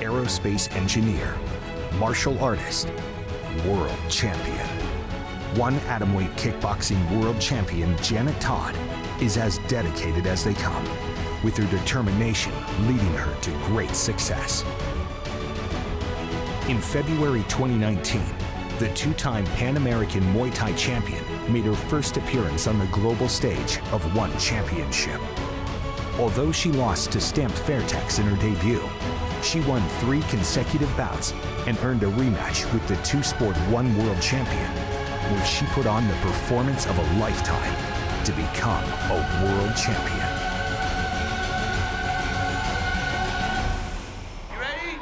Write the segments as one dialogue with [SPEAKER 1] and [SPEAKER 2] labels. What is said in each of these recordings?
[SPEAKER 1] aerospace engineer, martial artist, world champion. One atomweight kickboxing world champion, Janet Todd, is as dedicated as they come, with her determination leading her to great success. In February 2019, the two-time Pan American Muay Thai champion made her first appearance on the global stage of one championship. Although she lost to Stamp Fairtex in her debut, she won three consecutive bouts and earned a rematch with the Two Sport One World Champion, where she put on the performance of a lifetime to become a world champion.
[SPEAKER 2] You ready?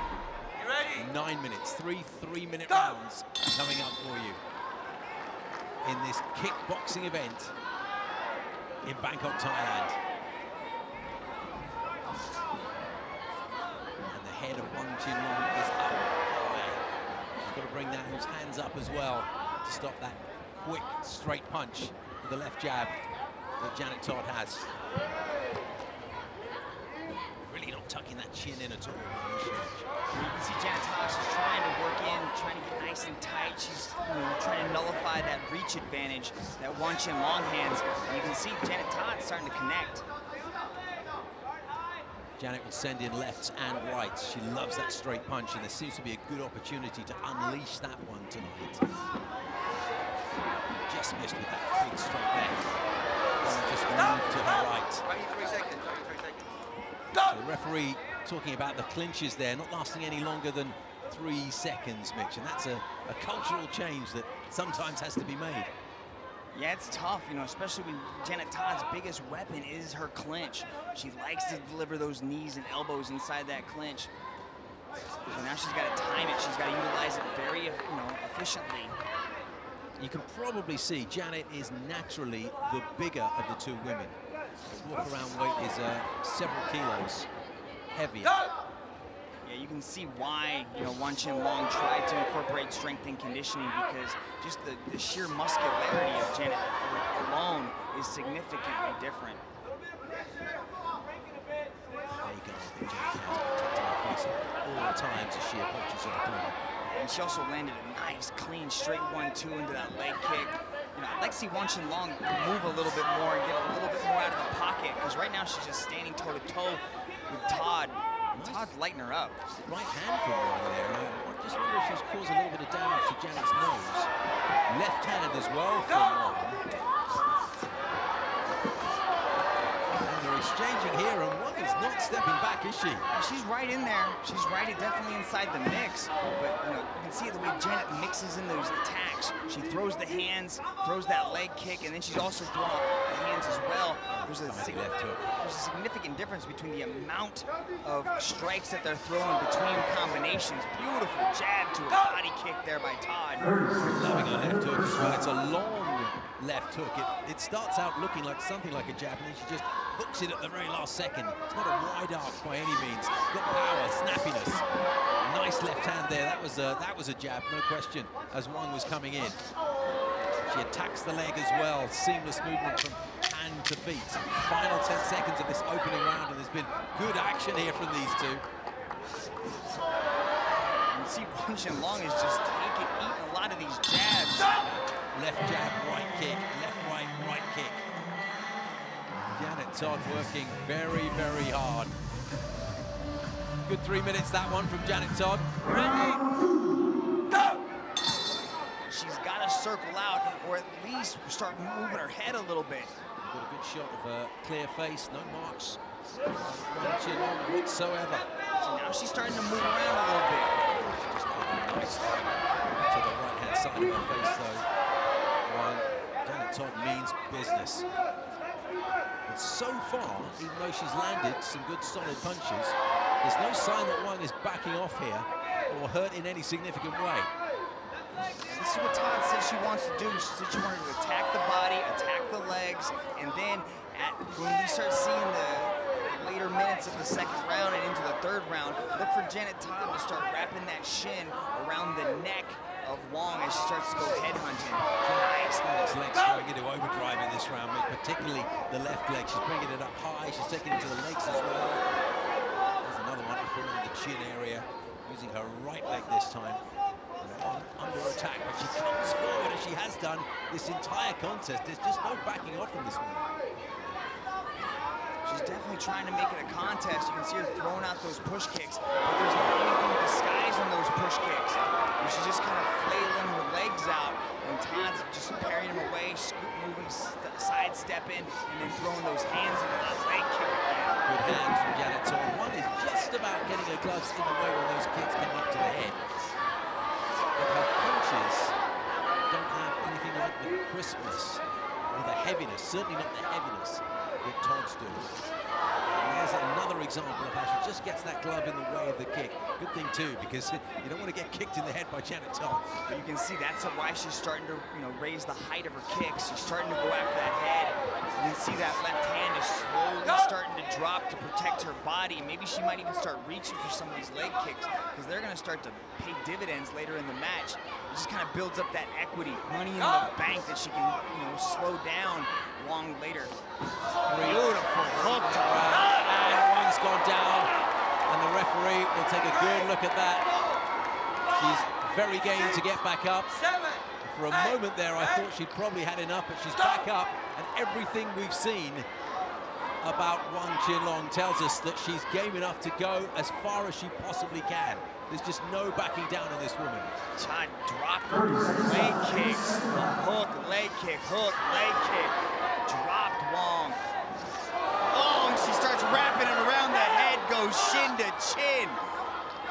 [SPEAKER 2] You ready?
[SPEAKER 3] Nine minutes, three three-minute rounds coming up for you in this kickboxing event in Bangkok, Thailand. And the head of Wang Jinlong is up high. She's got to bring that, those hands up as well to stop that quick straight punch with the left jab that Janet Todd has. Really not tucking that chin in at all.
[SPEAKER 4] You can see Janet Todd, she's trying to work in, trying to get nice and tight. She's you know, trying to nullify that reach advantage that Wan Chin long hands. And you can see Janet Todd starting to connect.
[SPEAKER 3] Janet will send in lefts and rights. She loves that straight punch, and there seems to be a good opportunity to unleash that one tonight. Just missed with that big straight left. And just moved to her right.
[SPEAKER 2] 23 seconds, 23 seconds.
[SPEAKER 3] So the referee talking about the clinches there, not lasting any longer than three seconds, Mitch, and that's a, a cultural change that sometimes has to be made.
[SPEAKER 4] Yeah, it's tough, you know, especially when Janet Todd's biggest weapon is her clinch. She likes to deliver those knees and elbows inside that clinch. So now she's got to time it. She's got to utilize it very, you know, efficiently.
[SPEAKER 3] You can probably see Janet is naturally the bigger of the two women. Her walk-around weight is uh, several kilos heavier.
[SPEAKER 4] Yeah, you can see why, you know, Wan Chin Long tried to incorporate strength and conditioning because just the, the sheer muscularity of Janet alone is significantly different.
[SPEAKER 3] There you go. Janet has protecting her face at all times as she approaches her opponent.
[SPEAKER 4] And she also landed a nice, clean, straight one-two into that leg kick. You know, I'd like to see Wan Chin Long move a little bit more and get a little bit more out of the pocket because right now she's just standing toe-to-toe with Todd. And Todd's lighting her up.
[SPEAKER 3] Right hand from Wong there. I just wonder if she's caused a little bit of damage to Janet's nose. Left hand as well from. And they're exchanging here, and Wong is not stepping back, is she?
[SPEAKER 4] She's right in there. She's right definitely inside the mix. But you know, you can see the way Janet mixes in those attacks. She throws the hands, throws that leg kick, and then she's also throwing the hands as well. There's a, there's a significant difference between the amount of strikes that they're throwing between combinations. Beautiful jab to a body kick there by Todd.
[SPEAKER 3] Loving a left hook as well. It's a long left hook. It, it starts out looking like something like a jab, and then she just hooks it at the very last second. It's not a wide arc by any means. Got power, snappiness. Nice left hand there. That was a, that was a jab, no question, as Wang was coming in. She attacks the leg as well. Seamless movement from hand to feet. Final 10 seconds of this opening round, and there's been good action here from these two.
[SPEAKER 4] See Wan Chin Long is just taking, eating a lot of these jabs.
[SPEAKER 3] Left jab, right kick, left, right, right kick. Janet Todd working very, very hard. Good three minutes, that one from Janet Todd. Ready! Go!
[SPEAKER 4] She's got to circle out or at least start moving her head a little bit.
[SPEAKER 3] Got a good shot of a clear face, no marks. Whatsoever.
[SPEAKER 4] So now she's starting to move around a little bit.
[SPEAKER 3] Just to the right-hand side of her face, though. While Janet Todd means business. But so far, even though she's landed some good solid punches, there's no sign that one is backing off here or hurt in any significant way.
[SPEAKER 4] This is what Todd said she wants to do. She said she wanted to attack the body, attack the legs, and then at, when we start seeing the later minutes of the second round and into the third round. Look for Janet Todd to start wrapping that shin around the neck of Wong as she starts to go headhunting. Nice.
[SPEAKER 3] Its legs going into overdrive in this round, particularly the left leg. She's bringing it up high. She's taking it to the legs as well. There's another one pulling the chin area, using her right leg this time. Under attack, but she comes forward as she has done this entire contest. There's just no backing off from this woman.
[SPEAKER 4] She's definitely trying to make it a contest. You can see her throwing out those push kicks, but there's not anything disguising those push kicks. She's just kind of flailing her legs out, and Todd's just parrying them away, moving, side stepping, and then throwing those hands into that leg kick.
[SPEAKER 3] Good hands from Todd. One is just about getting her gloves in the way when those kicks come up to the head. But her punches don't have anything like the crispness or the heaviness, certainly not the heaviness that Todd's do. there's another example of how she just gets that glove in the way of the kick. Good thing too, because you don't want to get kicked in the head by Janet Todd.
[SPEAKER 4] But you can see that's why she's starting to, you know, raise the height of her kicks. She's starting to go after that head. You can see that left hand is slowly starting to drop to protect her body. Maybe she might even start reaching for some of these leg kicks because they're going to start to pay dividends later in the match. It just kind of builds up that equity, money in the oh! bank that she can, you know, slow down long later. Beautiful hook to
[SPEAKER 3] And one's gone down, and the referee will take a good look at that. She's very game to get back up. For a moment there, I thought she'd probably had enough, but she's back up, and everything we've seen about Wang Qinlong tells us that she's game enough to go as far as she possibly can. There's just no backing down on this woman.
[SPEAKER 4] Todd dropped leg kicks, hook, leg kick, hook, leg kick, dropped. Wong, she starts wrapping it around the head, shin to chin.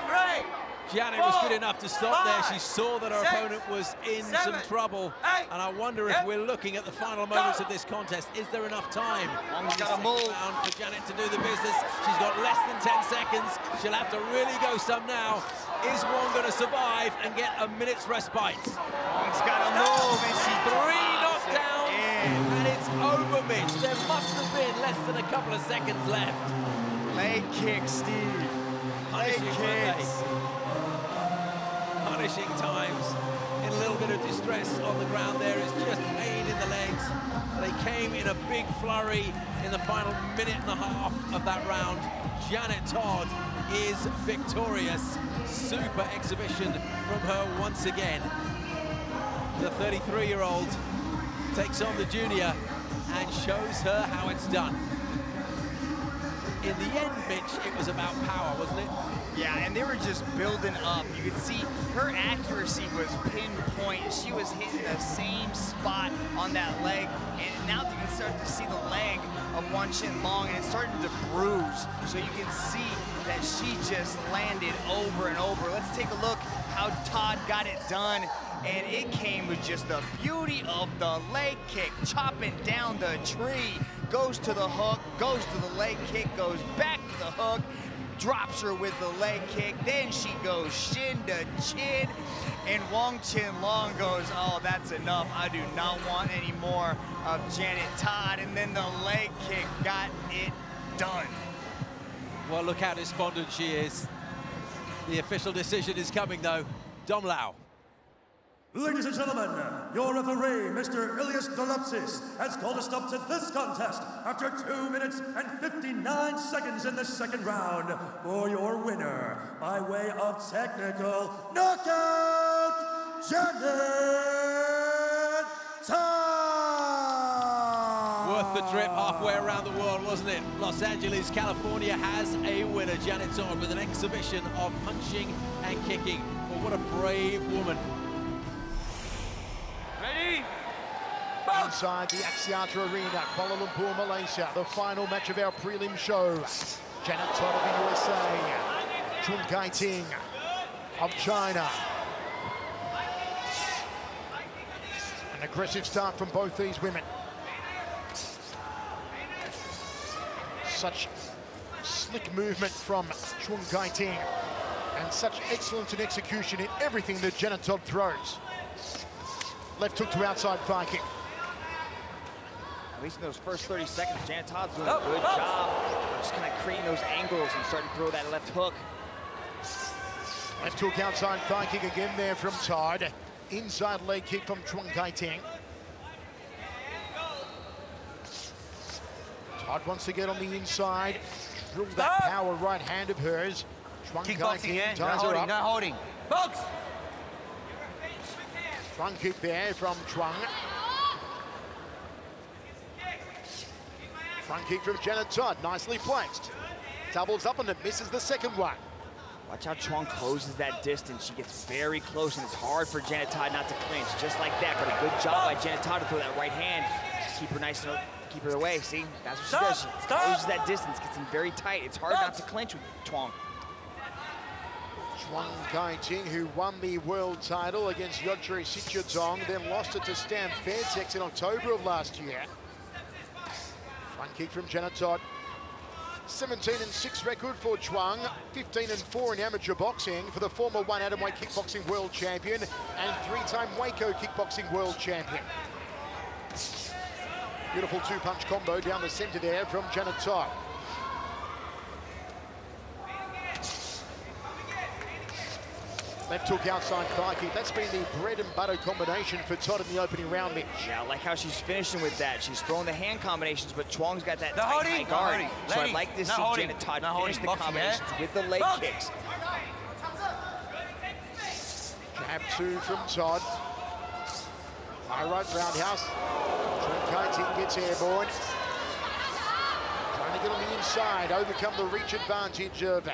[SPEAKER 2] Right.
[SPEAKER 3] Janet was good enough to stop there. She saw that her opponent was in some trouble. And I wonder if we're looking at the final moments of this contest. Is there enough time?
[SPEAKER 4] Wong's got to move.
[SPEAKER 3] for Janet to do the business. She's got less than 10 seconds. She'll have to really go some now. Is Wong going to survive and get a minute's respite?
[SPEAKER 4] Wong's got to move, and she
[SPEAKER 3] Three knockdowns, and it's over, Mitch. There must have been less than a couple of seconds left.
[SPEAKER 4] Leg kick, Steve. Leg kicks
[SPEAKER 3] punishing times. In a little bit of distress on the ground there. It's just pain in the legs. They came in a big flurry in the final minute and a half of that round. Janet Todd is victorious. Super exhibition from her once again. The 33-year-old takes on the junior and shows her how it's done. In the end, Mitch, it was about power, wasn't it?
[SPEAKER 4] Yeah, and they were just building up. You could see her accuracy was pinpoint. She was hitting the same spot on that leg. And now you can start to see the leg of Wang long, and it's starting to bruise. So you can see that she just landed over and over. Let's take a look how Todd got it done. And it came with just the beauty of the leg kick, chopping down the tree. Goes to the hook, goes to the leg kick, goes back to the hook, drops her with the leg kick. Then she goes shin to chin. And Wong Chin Long goes, oh, that's enough. I do not want any more of Janet Todd. And then the leg kick got it done.
[SPEAKER 3] Well, look how despondent she is. The official decision is coming, though. Dom Lau.
[SPEAKER 5] Ladies and gentlemen, your referee, Mr. Ilias Dolopsis, has called a stop to this contest after 2 minutes and 59 seconds in the second round for your winner by way of technical knockout, Janet Todd!
[SPEAKER 3] Worth the trip halfway around the world, wasn't it? Los Angeles, California has a winner, Janet Todd, with an exhibition of punching and kicking. Well, what a brave woman.
[SPEAKER 6] Inside the Axiata Arena, Kuala Lumpur, Malaysia, the final match of our prelim show. Janet Todd of the USA, Chuang Kai Ting of China. An aggressive start from both these women. Such slick movement from Chuang Kai Ting and such excellence in execution in everything that Janet Todd throws. Left hook to outside kick.
[SPEAKER 4] At least in those first 30 seconds, Janet Todd's doing a oh, good oh. job just kind of creating those angles and starting to throw that left hook.
[SPEAKER 6] Left hook outside thigh kick again there from Todd. Inside leg kick from Chuang Kai Ting. Todd wants to get on the inside. Drill that oh. power right hand of hers. Chuang Kai Ting
[SPEAKER 2] yeah?
[SPEAKER 6] ties
[SPEAKER 2] no
[SPEAKER 6] her
[SPEAKER 2] holding,
[SPEAKER 6] up.
[SPEAKER 2] no holding. Box!
[SPEAKER 6] Front kick there from Chuang. Front kick from Janet Todd, nicely placed. Doubles up and it misses the second one.
[SPEAKER 4] Watch how Chuang closes that distance. She gets very close, and it's hard for Janet Todd not to clinch, just like that. But a good job by Janet Todd to throw that right hand, keep her nice and keep her away. See, that's what she
[SPEAKER 2] Stop,
[SPEAKER 4] does. She
[SPEAKER 2] stop.
[SPEAKER 4] closes that distance, gets them very tight. It's hard
[SPEAKER 2] Stop.
[SPEAKER 4] not to clinch with Chuang.
[SPEAKER 6] Chuang Kai-ting, who won the world title against Yodri Sityodong, then lost it to Stamp Fairtex in October of last year. Front kick from Janet Todd. 17 and 6 record for Chuang, 15 and 4 in amateur boxing for the former one Adam atomweight kickboxing world champion and three-time WAKO kickboxing world champion. Beautiful two-punch combo down the centre there from Janet Todd. Left hook outside thigh. That's been the bread and butter combination for Todd in the opening round, Mitch.
[SPEAKER 4] Yeah, I like how she's finishing with that. She's throwing the hand combinations, but Chuang's got that
[SPEAKER 2] No
[SPEAKER 4] tight,
[SPEAKER 2] holding,
[SPEAKER 4] high guard.
[SPEAKER 2] holding.
[SPEAKER 4] So I'd like to
[SPEAKER 2] no
[SPEAKER 4] see
[SPEAKER 2] holding,
[SPEAKER 4] Janet Todd
[SPEAKER 2] no
[SPEAKER 4] finish
[SPEAKER 2] holding.
[SPEAKER 4] the combinations
[SPEAKER 2] yeah?
[SPEAKER 4] with the leg
[SPEAKER 2] Box.
[SPEAKER 4] kicks.
[SPEAKER 6] Jab two from Todd. High right roundhouse. Chuang Kai-ting gets airborne. Trying to get on the inside, overcome the reach advantage of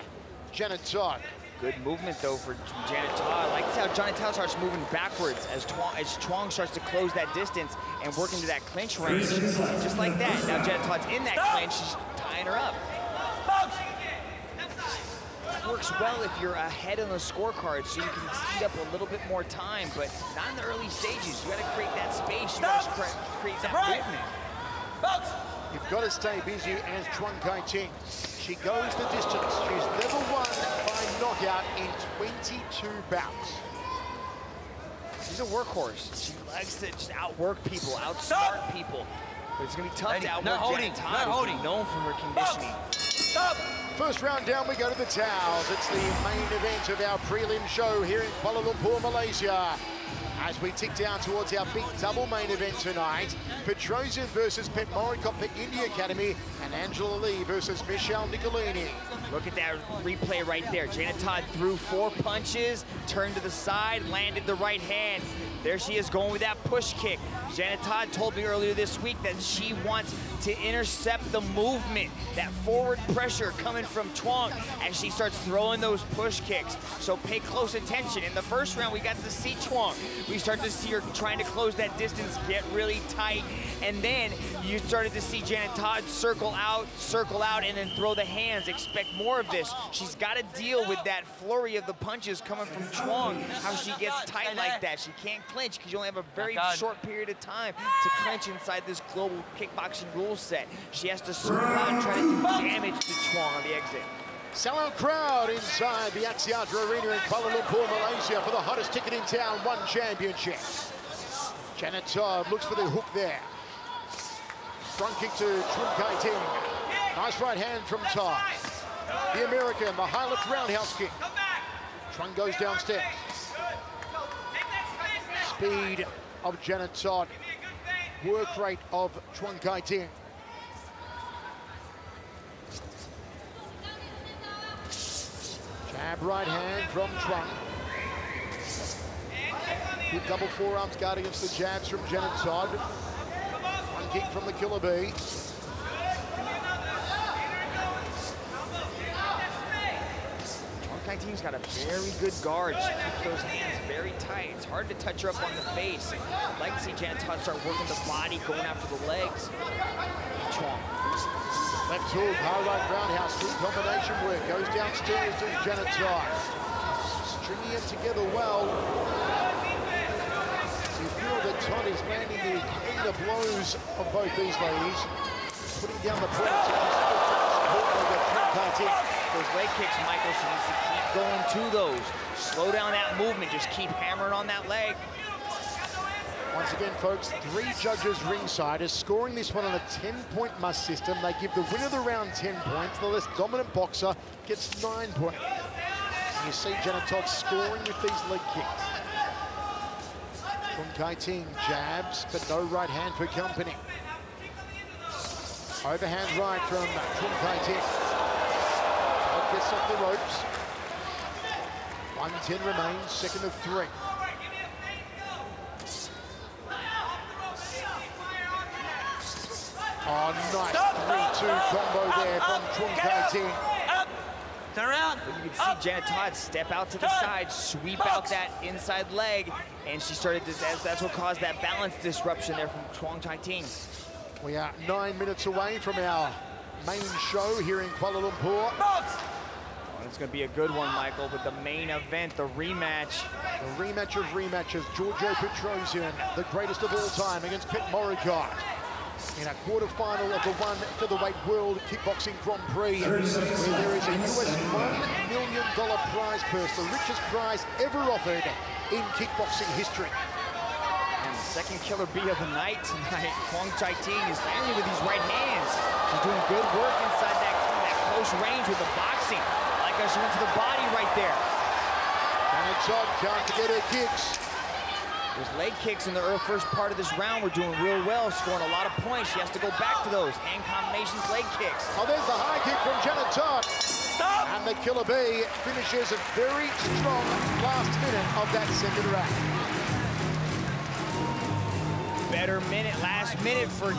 [SPEAKER 6] Janet Todd.
[SPEAKER 4] Good movement though for Janet Todd. I like how Janet Todd starts moving backwards as Chuang, as Chuang starts to close that distance and work into that clinch range. Just like that. Now Janet Todd's in that
[SPEAKER 2] Stop.
[SPEAKER 4] clinch, she's tying her up.
[SPEAKER 2] Box.
[SPEAKER 4] Works well if you're ahead on the scorecard so you can speed up a little bit more time, but not in the early stages. You gotta create that space, you gotta cre- create that
[SPEAKER 2] Right.
[SPEAKER 4] movement.
[SPEAKER 2] Box.
[SPEAKER 6] You've got to stay busy as Chuang Kai-ting. She goes the distance. She's level won by knockout in 22 bouts.
[SPEAKER 4] She's a workhorse. She likes to just outwork people, outsmart
[SPEAKER 2] Stop.
[SPEAKER 4] people. But it's gonna be tough to
[SPEAKER 2] no
[SPEAKER 4] outwork
[SPEAKER 2] holding,
[SPEAKER 4] Janet
[SPEAKER 2] no
[SPEAKER 4] Todd,
[SPEAKER 2] holding.
[SPEAKER 4] known for her conditioning.
[SPEAKER 2] Stop.
[SPEAKER 6] First round down, we go to the towels. It's the main event of our prelim show here in Kuala Lumpur, Malaysia. As we tick down towards our big double main event tonight, Petrosyan versus Petchmorakot Petchyindee Academy and Angela Lee versus Michelle Nicolini.
[SPEAKER 4] Look at that replay right there. Janet Todd threw four punches, turned to the side, landed the right hand. There she is going with that push kick. Janet Todd told me earlier this week that she wants to intercept the movement, that forward pressure coming from Chuang as she starts throwing those push kicks. So pay close attention. In the first round, we got to see Chuang. We start to see her trying to close that distance, get really tight, and then you started to see Janet Todd circle out, circle out, and then throw the hands. Expect more of this. She's got to deal with that flurry of the punches coming from Chuang, how she gets tight like that. She can't clinch because you only have a very short period of time to clinch inside this global kickboxing rule set. She has to circle out and try to do damage to Chuang on the exit.
[SPEAKER 6] Sellout crowd inside the Axiata Arena in Kuala Lumpur, Malaysia for the hottest ticket in town, one championship. Janet Todd looks for the hook there. Front kick to Chuang Kai Ting. Nice right hand from Todd. The American, the high left roundhouse kick. Trung goes downstairs. Speed of Janet Todd. Work rate of Chuang Kai. Jab right hand from Trung. Good double forearms guard against the jabs from Janet Todd. One kick from the Killer Bee.
[SPEAKER 4] Chuang Kai Ting's got a very good guard. She keeps those hands very tight. It's hard to touch her up on the face. I'd like to see Janet Todd start working the body, going after the legs. Chuang.
[SPEAKER 6] Left hook, high right roundhouse, good combination work. Goes downstairs to Janet Todd. Stringing it together well. You feel that Todd is landing the cleaner blows of both these ladies. Putting down the points.
[SPEAKER 4] Those leg kicks, Michael, she needs to keep going to those. Slow down that movement. Just keep hammering on that leg.
[SPEAKER 6] Once again, folks, three judges ringside are scoring this one on a 10-point must system. They give the winner of the round 10 points. The less dominant boxer gets nine points. You see Janet Todd scoring with these leg kicks. From Kai Ting, jabs, but no right hand for company. Overhand right from Chuang Kai Ting. Todd gets off the ropes. One ten remains, second of three. Oh, nice three,
[SPEAKER 2] two
[SPEAKER 6] combo
[SPEAKER 2] up,
[SPEAKER 6] there
[SPEAKER 2] up,
[SPEAKER 6] from
[SPEAKER 2] Chuang
[SPEAKER 6] Kai Ting.
[SPEAKER 2] Turn around.
[SPEAKER 4] You can see Janet Todd step out to the side, sweep
[SPEAKER 2] box.
[SPEAKER 4] out that inside leg, and she started to, that's what caused that balance disruption there from Chuang Chai Ting.
[SPEAKER 6] We are nine minutes away from our main show here in Kuala Lumpur.
[SPEAKER 2] Box.
[SPEAKER 4] It's gonna be a good one, Michael, with the main event, the rematch.
[SPEAKER 6] The rematch of rematches, Giorgio Petrosyan, the greatest of all time, against Petchmorakot in a quarter-final of the one featherweight World Kickboxing Grand Prix, where there is a US $1 million prize purse, the richest prize ever offered in kickboxing history.
[SPEAKER 4] And the second killer bee of the night tonight, Huang Chai Ting is landing with these right hands. She's doing good work inside that, that close range with the boxing. I like she went to the body right there.
[SPEAKER 6] And Todd can't forget her kicks.
[SPEAKER 4] Those leg kicks in the early first part of this round were doing real well, scoring a lot of points. She has to go back to those hand combinations, leg kicks.
[SPEAKER 6] Oh, there's the high kick from Janet Todd.
[SPEAKER 2] Stop.
[SPEAKER 6] And the Killer Bee finishes a very strong last minute of that second round.
[SPEAKER 4] better minute, last minute for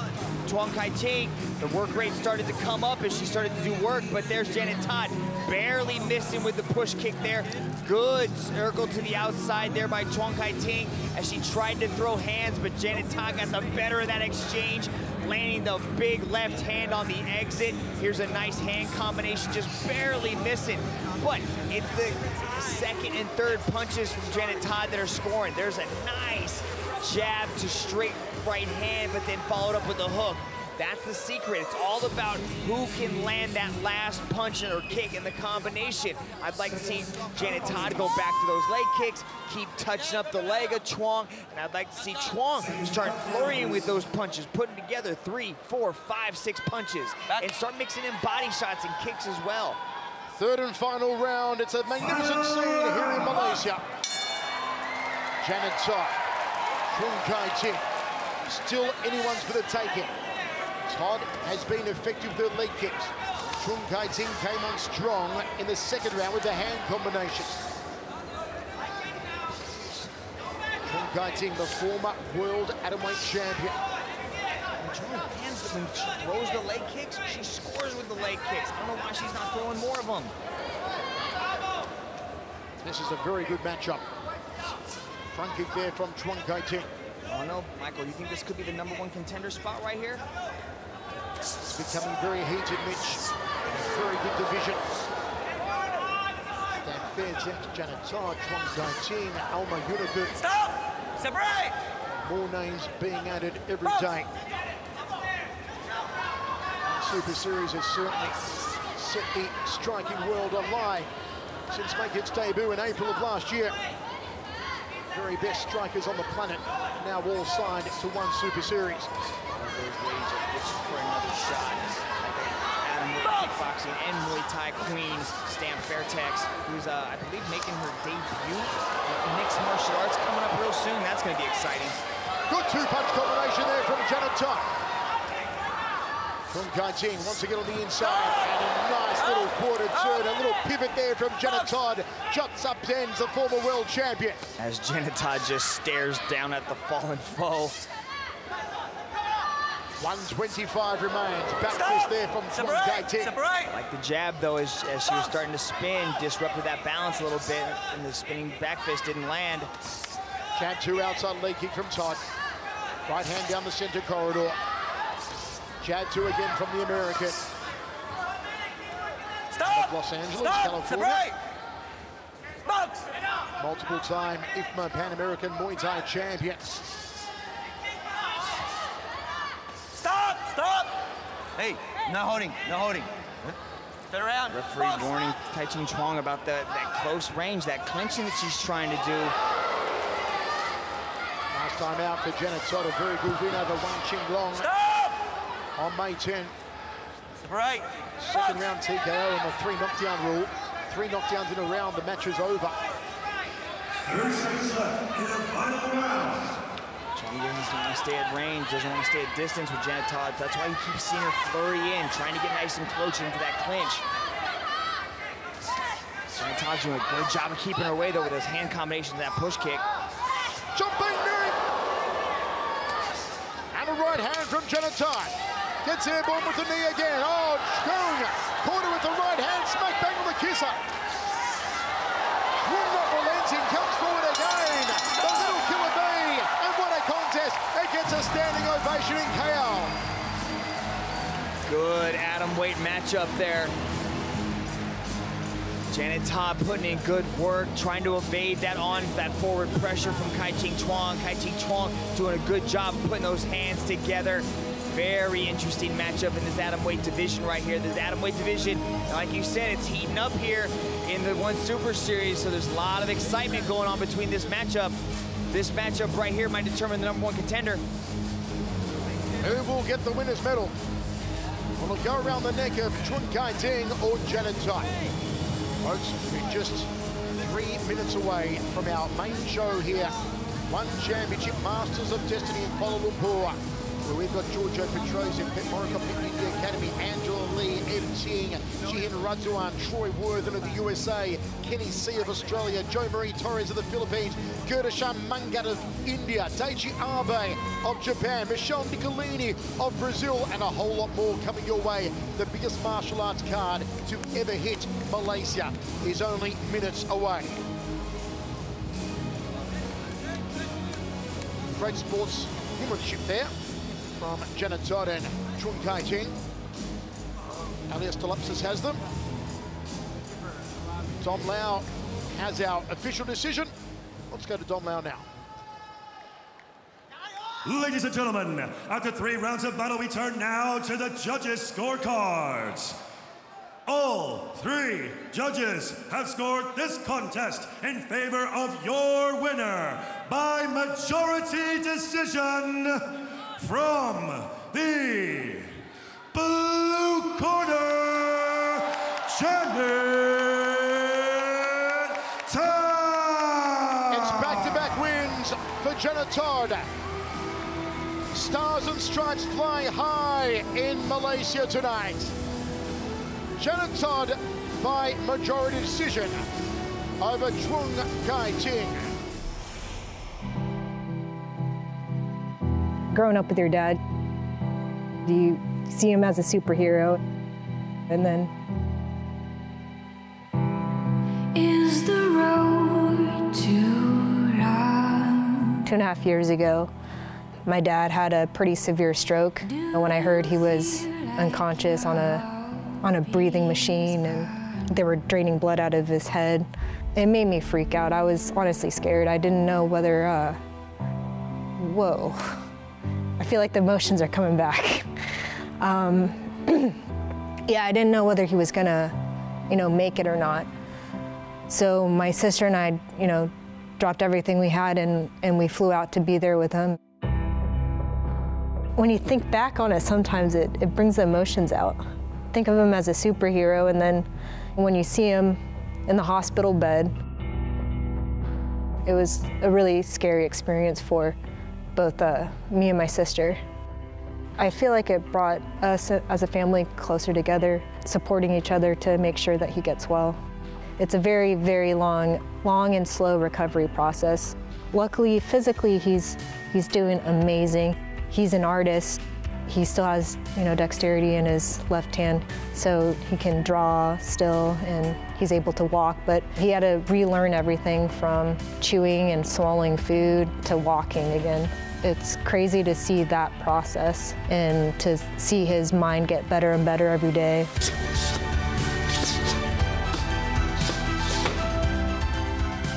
[SPEAKER 4] Chuang Kai Ting. The work rate started to come up as she started to do work, but there's Janet Todd barely missing with the push kick there. Good circle to the outside there by Chuang Kai Ting as she tried to throw hands, but Janet Todd got the better of that exchange, landing the big left hand on the exit. Here's a nice hand combination, just barely missing. But it's the second and third punches from Janet Todd that are scoring. There's a nice jab to straight right hand, but then followed up with a hook. That's the secret. It's all about who can land that last punch or kick in the combination. I'd like to see Janet Todd go back to those leg kicks, keep touching up the leg of Chuang, and I'd like to see Chuang start flurrying with those punches, putting together three, four, five, six punches, and start mixing in body shots and kicks as well.
[SPEAKER 6] Third and final round. It's a magnificent scene here in Malaysia. Janet Todd, Chuang Kai Ting, still anyone's for the taking. Todd has been effective with leg kicks. Chuang Kai Ting came on strong in the second round with the hand combination. Chuang Kai Ting, the former world atomweight champion.
[SPEAKER 4] When Chuang lands, when she throws the leg kicks, she scores with the leg kicks. I don't know why she's not throwing more of them.
[SPEAKER 6] This is a very good matchup. Front kick there from Chuang Kai Ting.
[SPEAKER 4] Oh no, Michael, you think this could be the number one contender spot right here?
[SPEAKER 6] It's becoming very heated, Mitch. Very good division. Dan Janet Todd, Chuang Kai Alma Unicorn.
[SPEAKER 2] Stop. Separate.
[SPEAKER 6] More names being added every day. Super Series has certainly set the striking world on live since making its debut in April of last year. Very best strikers on the planet now all signed to one Super Series.
[SPEAKER 4] For and Muay Thai queen Stamp Fairtex, who's, uh, I believe, making her debut mixed martial arts coming up real soon. That's going to be exciting.
[SPEAKER 6] Good two-punch combination there from Janet Todd. From wants to get on the inside little quarter turn, a little pivot there from Janet Todd. Juts up ends the former world champion.
[SPEAKER 4] As Janet Todd just stares down at the fallen foe.
[SPEAKER 6] 125 remains. Back fist there from Chuang Kai
[SPEAKER 2] Separate.
[SPEAKER 6] Ting.
[SPEAKER 2] Separate.
[SPEAKER 4] Like the jab, though, as, as she was starting to spin, disrupted that balance a little bit, and the spinning back fist didn't land.
[SPEAKER 6] Jab two outside leg kick from Todd. Right hand down the center corridor. Jab two again from the American.
[SPEAKER 2] Stop.
[SPEAKER 6] Los Angeles,
[SPEAKER 2] Stop.
[SPEAKER 6] California.
[SPEAKER 2] Separate.
[SPEAKER 6] Multiple time IFMA Pan American Muay Thai champion.
[SPEAKER 2] Stop. Stop. Hey, no holding. No holding. Turn around.
[SPEAKER 4] Referee
[SPEAKER 2] Box.
[SPEAKER 4] warning Tai Ching Chuang about the, that close range, that clinching that she's trying to do.
[SPEAKER 6] Last time out for Janet Todd, a very good win over Wang Ching Long
[SPEAKER 2] Stop.
[SPEAKER 6] on May 10.
[SPEAKER 2] Separate.
[SPEAKER 6] Second round TKO and the three knockdown rule. Three knockdowns in a round, the match is over.
[SPEAKER 5] 30 seconds left in the final round.
[SPEAKER 4] Chuang doesn't want to stay at range, doesn't want to stay at distance with Janet Todd. That's why he keeps seeing her flurry in, trying to get nice and close into that clinch. Janet Todd's doing a great job of keeping her away, though, with those hand combinations and that push kick.
[SPEAKER 6] Jumping knee! And a right hand from Janet Todd. Gets airborne with the knee again. Oh, caught her with the right hand, smack bang on the kisser. Not relenting, comes forward again. The little killer bee, and what a contest. It gets a standing ovation in KO.
[SPEAKER 4] Good atom weight matchup there. Janet Todd putting in good work, trying to evade that on that forward pressure from Kai Ting Chuang. Kai Ting Chuang doing a good job putting those hands together. Very interesting matchup in this atom weight division right here. This atom weight division, like you said, it's heating up here in the One Super Series, so there's a lot of excitement going on between this matchup. This matchup right here might determine the number one contender.
[SPEAKER 6] Who will get the winner's medal? Will it go around the neck of Chuang Kai Ting or Janet Todd? Folks, we're just three minutes away from our main show here. One Championship Masters of Destiny in Kuala Lumpur, where we've got Giorgio Petrosyan, Pet Morikov, India Academy, Angela Lee, Ev Ting, Jihin Radzuan, Troy Worthen of the USA, Kenny C of Australia, Jomary Torres of the Philippines, Gurdarshan Mangat of India, Daichi Abe of Japan, Michelle Nicolini of Brazil, and a whole lot more coming your way. The biggest martial arts card to ever hit Malaysia is only minutes away. Great sports. There from Janet Todd and Chuang Kai Ting. Elias Dolopsis has them. Dom Lau has our official decision. Let's go to Dom Lau now.
[SPEAKER 5] Ladies and gentlemen, after three rounds of battle, we turn now to the judges' scorecards. All three judges have scored this contest in favor of your winner by majority decision from the blue corner, Janet Todd.
[SPEAKER 6] It's back-to-back wins for Janet Todd. Stars and stripes fly high in Malaysia tonight. Janet Todd by majority decision over Chuang Kai Ting.
[SPEAKER 7] Growing up with your dad, Do you see him as a superhero, and then
[SPEAKER 8] is the road
[SPEAKER 7] two and a half years ago, my dad had a pretty severe stroke. And when I heard he was unconscious on a on a breathing machine and they were draining blood out of his head, it made me freak out. I was honestly scared. I didn't know whether, uh, whoa. I feel like the emotions are coming back. Um, yeah, I didn't know whether he was gonna, you know, make it or not. So my sister and I, you know, dropped everything we had and, and we flew out to be there with him. When you think back on it, sometimes it, it brings the emotions out. Think of him as a superhero, and then when you see him in the hospital bed, it was a really scary experience for both uh, me and my sister. I feel like it brought us as a family closer together, supporting each other to make sure that he gets well. It's a very, very long, long and slow recovery process. Luckily, physically, he's, he's doing amazing. He's an artist. He still has, you know, dexterity in his left hand, so he can draw still and he's able to walk, but he had to relearn everything from chewing and swallowing food to walking again. It's crazy to see that process and to see his mind get better and better every day.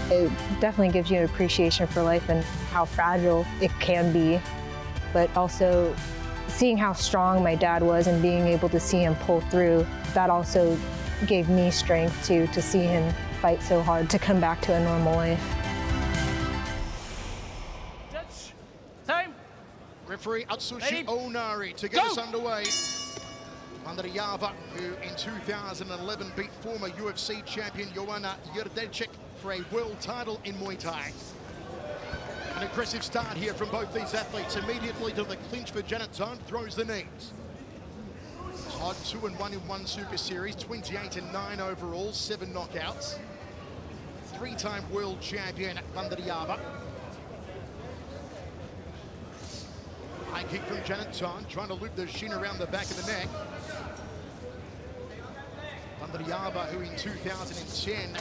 [SPEAKER 7] It definitely gives you an appreciation for life and how fragile it can be, but also seeing how strong my dad was and being able to see him pull through, that also gave me strength to, to see him fight so hard to come back to a normal life.
[SPEAKER 2] Time.
[SPEAKER 6] Referee Atsushi
[SPEAKER 2] Ready?
[SPEAKER 6] Onari to get
[SPEAKER 2] Go!
[SPEAKER 6] us underway. Mandariava, who in 2011 beat former UFC champion Joanna Jędrzejczyk for a world title in Muay Thai. An aggressive start here from both these athletes. Immediately to the clinch for Janet Todd, throws the knees. Todd 2 and 1 in one Super Series, 28 and 9 overall, 7 knockouts. Three-time world champion Bandariava. High kick from Janet Todd, trying to loop the shin around the back of the neck. Bandariava, who in 2010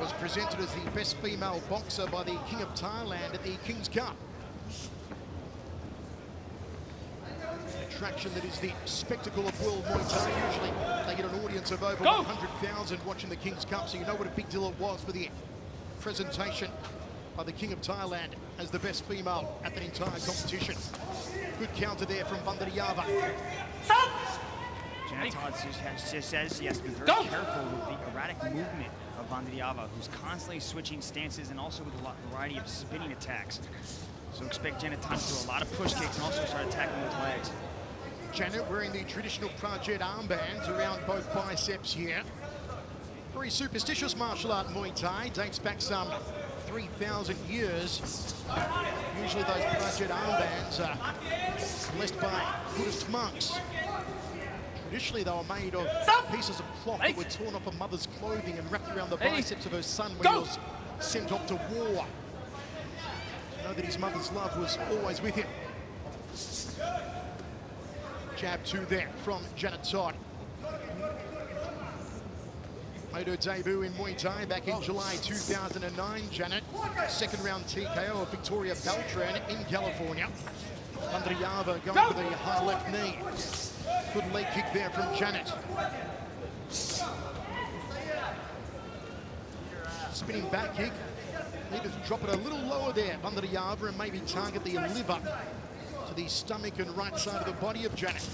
[SPEAKER 6] was presented as the best female boxer by the King of Thailand at the King's Cup. An attraction that is the spectacle of World Muay Thai. Usually they get an audience of over 100,000 watching the King's Cup, so you know what a big deal it was for the presentation by the King of Thailand as the best female at the entire competition. Good counter there from Bandariava.
[SPEAKER 4] Stop! Janet Todd just says she has to be very Go. careful with the erratic movement of Bandariava, who's constantly switching stances and also with a variety of spinning attacks. So expect Janet Todd to do a lot of push kicks and also start attacking with legs.
[SPEAKER 6] Janet wearing the traditional Prajet armbands around both biceps here. Very superstitious martial art Muay Thai, dates back some 3,000 years. Usually those Prajet armbands are blessed by Buddhist monks. Traditionally, they were made of pieces of cloth that were torn off a mother's clothing and wrapped around the biceps of her son when he was sent off to war. To know that his mother's love was always with him. Jab two there from Janet Todd. Made her debut in Muay Thai back in July 2009. Janet, second round TKO of Victoria Beltran in California. Bandariava going for the high left knee. Good leg kick there from Janet. Spinning back kick. Need to drop it a little lower there, Bandariava, and maybe target the liver to the stomach and right side of the body of Janet.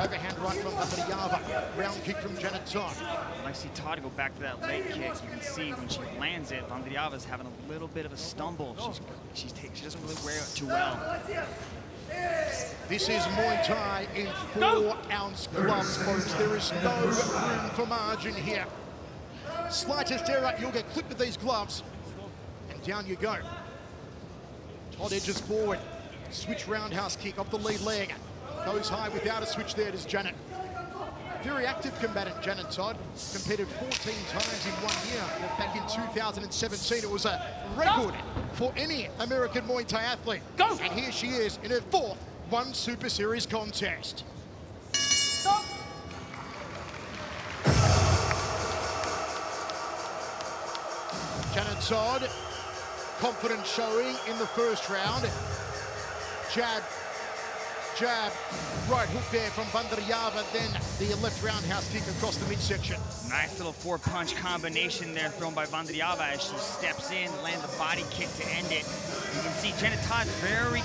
[SPEAKER 6] Overhand right from Bandariava. Round kick from Janet Todd.
[SPEAKER 4] I see Todd go back to that leg kick. You can see when she lands it, is having a little bit of a stumble. She's, she's she doesn't really wear it too well.
[SPEAKER 6] This is Muay Thai in four-ounce gloves, folks. There is no room for margin here. Slightest error, you'll get clipped with these gloves. And down you go. Todd edges forward. Switch roundhouse kick off the lead leg. Goes high without a switch there, does Janet. Very active combatant, Janet Todd. Competed 14 times in one year. Back in 2017, it was a record for any American Muay Thai athlete. Go. And here she is in her fourth One Super Series contest. Stop. Janet Todd, confident showing in the first round jab, jab, right hook there from Bandariava, then the left roundhouse kick across the midsection.
[SPEAKER 4] Nice little four-punch combination there thrown by Bandariava as she steps in, lands a body kick to end it. You can see Janet Todd very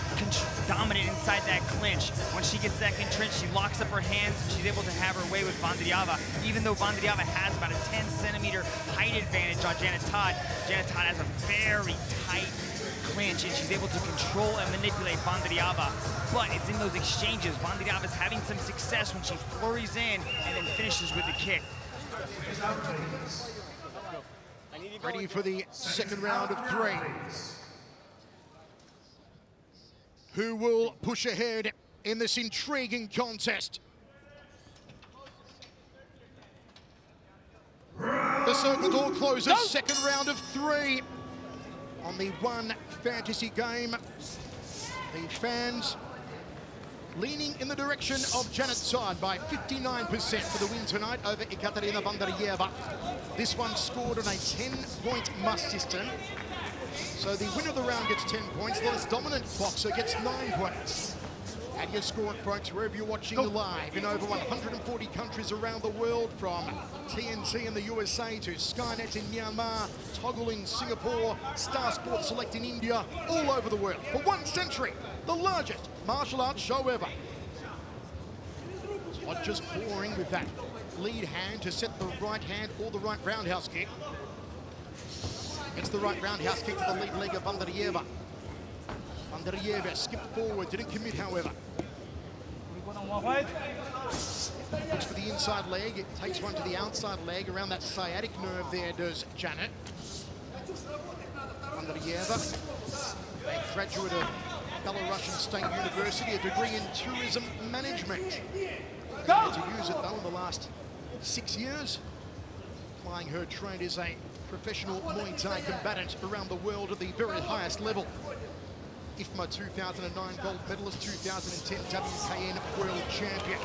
[SPEAKER 4] dominant inside that clinch. When she gets that clinch, she locks up her hands and she's able to have her way with Bandariava. Even though Bandariava has about a 10 centimeter height advantage on Janet Todd, Janet Todd has a very tight clinch and she's able to control and manipulate Bandariava. But it's in those exchanges. Is having some success when she flurries in and then finishes with the kick.
[SPEAKER 6] Ready for the second round of three. Who will push ahead in this intriguing contest? The circle door closes, second round of three on the one fantasy game. The fans leaning in the direction of Janet's side by 59% for the win tonight over Ekaterina Bandarieva. This one scored on a 10-point must system. So the winner of the round gets 10 points, the less dominant boxer gets 9 points. And your score, folks, wherever you're watching Go. live in over 140 countries around the world, from TNT in the USA to Skynet in Myanmar, Toggle in Singapore, Star Sports Select in India, all over the world. For one century, the largest martial arts show ever. Todd just pouring with that lead hand to set the right hand or the right roundhouse kick. It's the right roundhouse kick to the lead leg of Bandarieva. Andreeva skipped forward, didn't commit, however. Looks for the inside leg, it takes one to the outside leg, around that sciatic nerve there does Janet. Andreeva, a graduate of Belarusian State University, a degree in tourism management. Go! To use it though in the last six years, applying her trade as a professional Muay Thai combatant around the world at the very highest level. IFMA 2009 gold medalist, 2010 WKN world champion.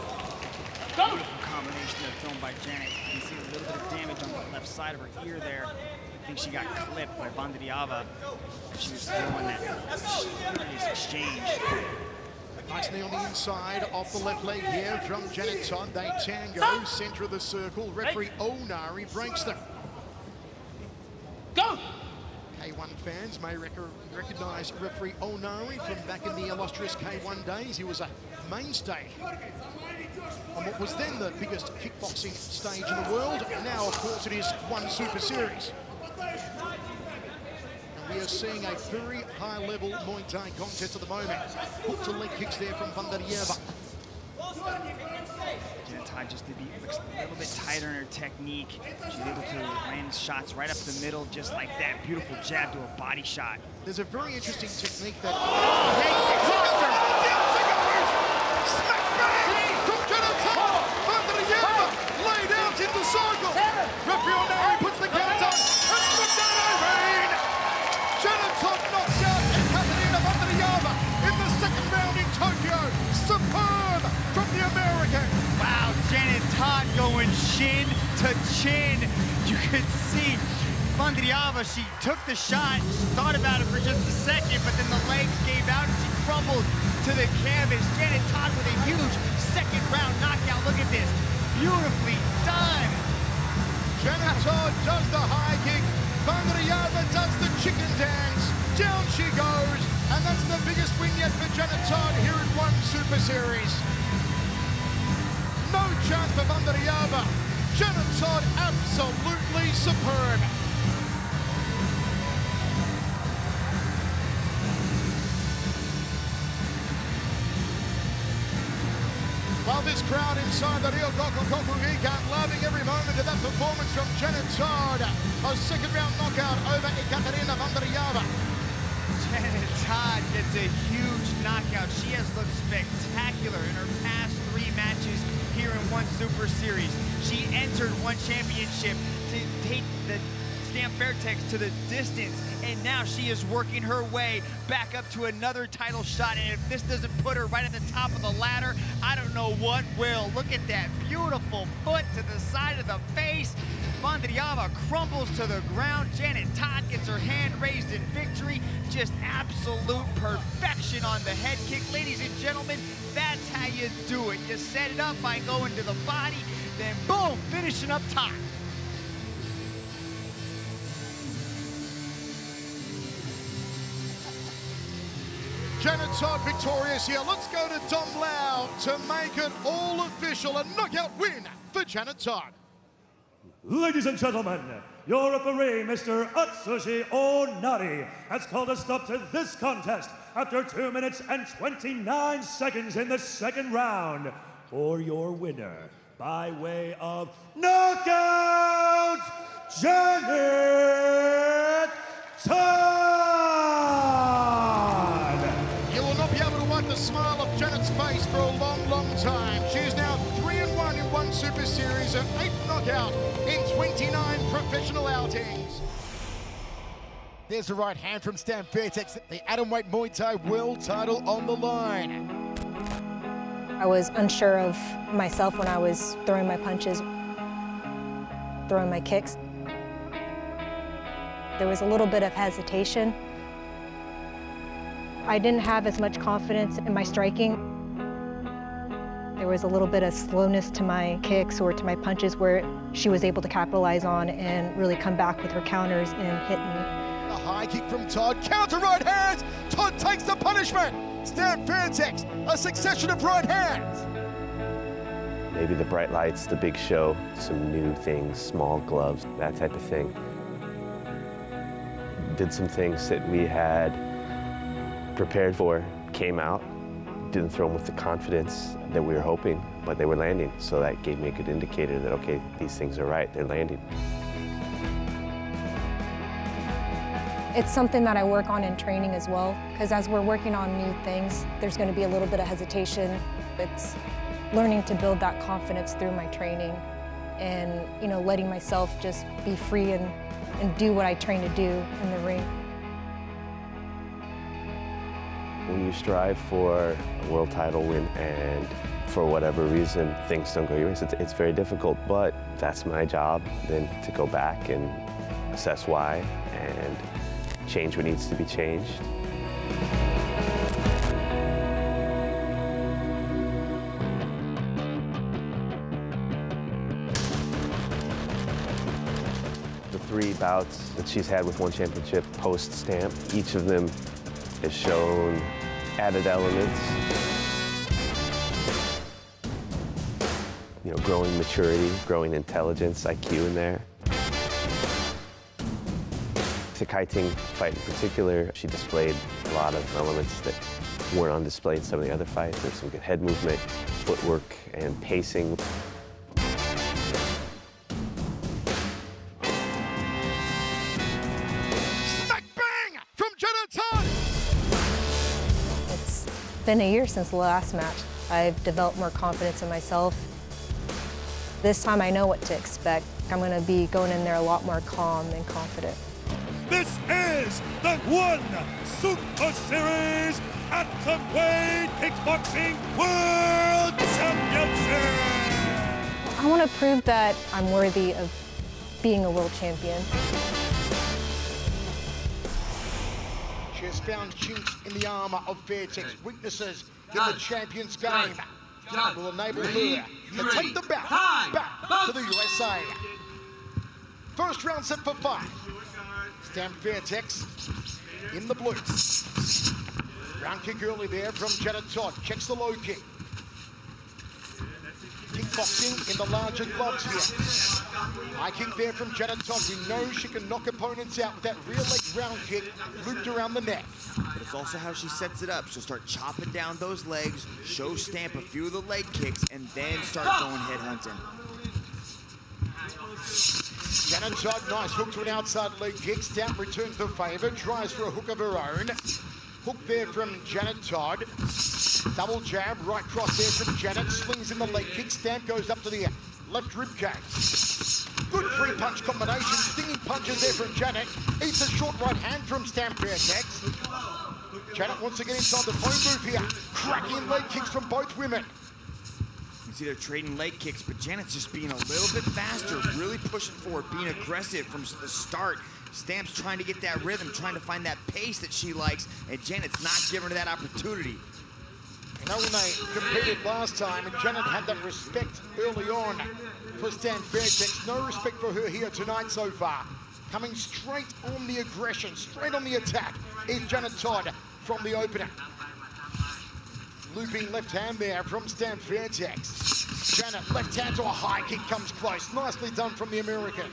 [SPEAKER 4] Beautiful combination there thrown by Janet. You can see a little bit of damage on the left side of her ear there. I think she got clipped by Vandaryeva. She was throwing that serious exchange.
[SPEAKER 6] Nice knee on the inside, off the left leg here from Janet Todd. They tango, center of the circle. Referee Onari breaks them.
[SPEAKER 2] Go!
[SPEAKER 6] K1 fans may rec recognize referee Onari from back in the illustrious K1 days. He was a mainstay on what was then the biggest kickboxing stage in the world. Now, of course, it is one Super Series. And we are seeing a very high-level Muay Thai contest at the moment. Hook to leg kicks there from Vandaryeva.
[SPEAKER 4] Janet Todd just to be looks a little bit tighter in her technique. She's able to land shots right up the middle, just like that. Beautiful jab to a body shot.
[SPEAKER 6] There's a very interesting technique that...
[SPEAKER 4] Oh, Laid oh, Vandaryeva, she took the shot, she thought about it for just a second, but then the legs gave out and she crumbled to the canvas. Janet Todd with a huge second round knockout. Look at this, beautifully done.
[SPEAKER 6] Janet Todd does the high kick. Vandaryeva does the chicken dance. Down she goes. And that's the biggest win yet for Janet Todd here in one Super Series. No chance for Vandaryeva. Janet Todd absolutely superb. This crowd inside the Ryogoku Kokugikan loving every moment of that performance from Janet Todd. A second round knockout over Ekaterina Vandaryeva.
[SPEAKER 4] Janet Todd gets a huge knockout. She has looked spectacular in her past three matches here in one Super Series. She entered one championship to take the Stamp Fairtex to the distance, and now she is working her way back up to another title shot, and if this doesn't put her right at the top of the ladder, I don't know what will. Look at that beautiful foot to the side of the face. Vandaryeva crumbles to the ground. Janet Todd gets her hand raised in victory. Just absolute perfection on the head kick. Ladies and gentlemen, that's how you do it. You set it up by going to the body, then boom, finishing up top.
[SPEAKER 6] Janet Todd victorious here. Let's go to Dom Lau to make it all official. A knockout win for Janet Todd.
[SPEAKER 5] Ladies and gentlemen, your referee, Mr. Atsushi Onari, has called a stop to this contest after 2 minutes and 29 seconds in the second round for your winner by way of knockout, Janet Todd!
[SPEAKER 6] For a long, long time. She is now 3 and 1 in one Super Series, her eighth knockout in 29 professional outings. There's the right hand from Stamp Fairtex, the Atomweight Muay Thai world title on the line.
[SPEAKER 7] I was unsure of myself when I was throwing my punches, throwing my kicks. There was a little bit of hesitation. I didn't have as much confidence in my striking. There was a little bit of slowness to my kicks or to my punches where she was able to capitalize on and really come back with her counters and hit me.
[SPEAKER 6] A high kick from Todd, counter right hands. Todd takes the punishment. Stamp Fairtex, a succession of right hands.
[SPEAKER 9] Maybe the bright lights, the big show, some new things, small gloves, that type of thing. Did some things that we had prepared for, came out, didn't throw them with the confidence that we were hoping, but they were landing. So that gave me a good indicator that, okay, these things are right, they're landing.
[SPEAKER 7] It's something that I work on in training as well, because as we're working on new things, there's going to be a little bit of hesitation. It's learning to build that confidence through my training and, you know, letting myself just be free and, and do what I train to do in the ring.
[SPEAKER 9] You strive for a world title win and for whatever reason things don't go your way, it's, it's very difficult, but that's my job then to go back and assess why and change what needs to be changed. The three bouts that she's had with one championship post-stamp, each of them has shown added elements. You know, growing maturity, growing intelligence, IQ in there. The Kai Ting fight in particular, she displayed a lot of elements that weren't on display in some of the other fights. There's some good head movement, footwork, and pacing.
[SPEAKER 7] Been a year since the last match. I've developed more confidence in myself. This time I know what to expect. I'm going to be going in there a lot more calm and confident.
[SPEAKER 5] This is the One Super Series Atomweight Kickboxing World Championship!
[SPEAKER 7] I want to prove that I'm worthy of being a world champion.
[SPEAKER 6] Has found chinks in the armour of Fairtex, weaknesses in the champion's game. That will enable her to take the bout back to the USA. First round set for five. Stamp Fairtex in the blue. Round kick early there from Janet Todd. Checks the low kick. Kickboxing in the larger gloves here. High kick there from Janet Todd. We know she can knock opponents out with that rear leg round kick looped around the neck.
[SPEAKER 4] But it's also how she sets it up. She'll start chopping down those legs, show Stamp a few of the leg kicks, and then start going head hunting.
[SPEAKER 6] Janet Todd, nice hook to an outside leg kick. Stamp returns the favour, tries for a hook of her own. Hook there from Janet Todd. Double jab, right cross there from Janet. Slings in the leg kick. Stamp goes up to the left rib cage. Good three punch combination. Stinging punches there from Janet. Eats a short right hand from Stamp Fairtex. Janet wants to get inside the phone booth here. Cracking leg kicks from both women.
[SPEAKER 4] You see they're trading leg kicks, but Janet's just being a little bit faster, really pushing forward, being aggressive from the start. Stamp's trying to get that rhythm, trying to find that pace that she likes, and Janet's not giving her that opportunity.
[SPEAKER 6] You know when they competed last time and Janet had that respect early on for Stamp Fairtex. No respect for her here tonight so far. Coming straight on the aggression, straight on the attack is Janet Todd from the opener. Looping left hand there from Stamp Fairtex. Janet left hand to a high kick comes close. Nicely done from the American.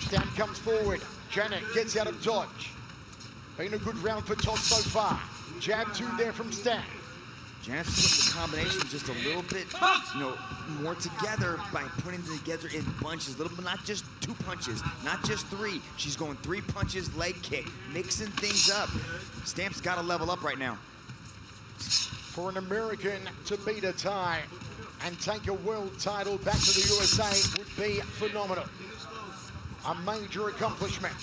[SPEAKER 6] Stamp comes forward. Janet gets out of dodge. Been a good round for Todd so far. Jab two there from Stamp.
[SPEAKER 4] Janet's putting the combinations just a little bit, you know, more together by putting them together in bunches. Little, but not just two punches, not just three. She's going three punches, leg kick, mixing things up. Stamp's got to level up right now.
[SPEAKER 6] For an American to beat a Thai and take a world title back to the USA would be phenomenal. A major accomplishment,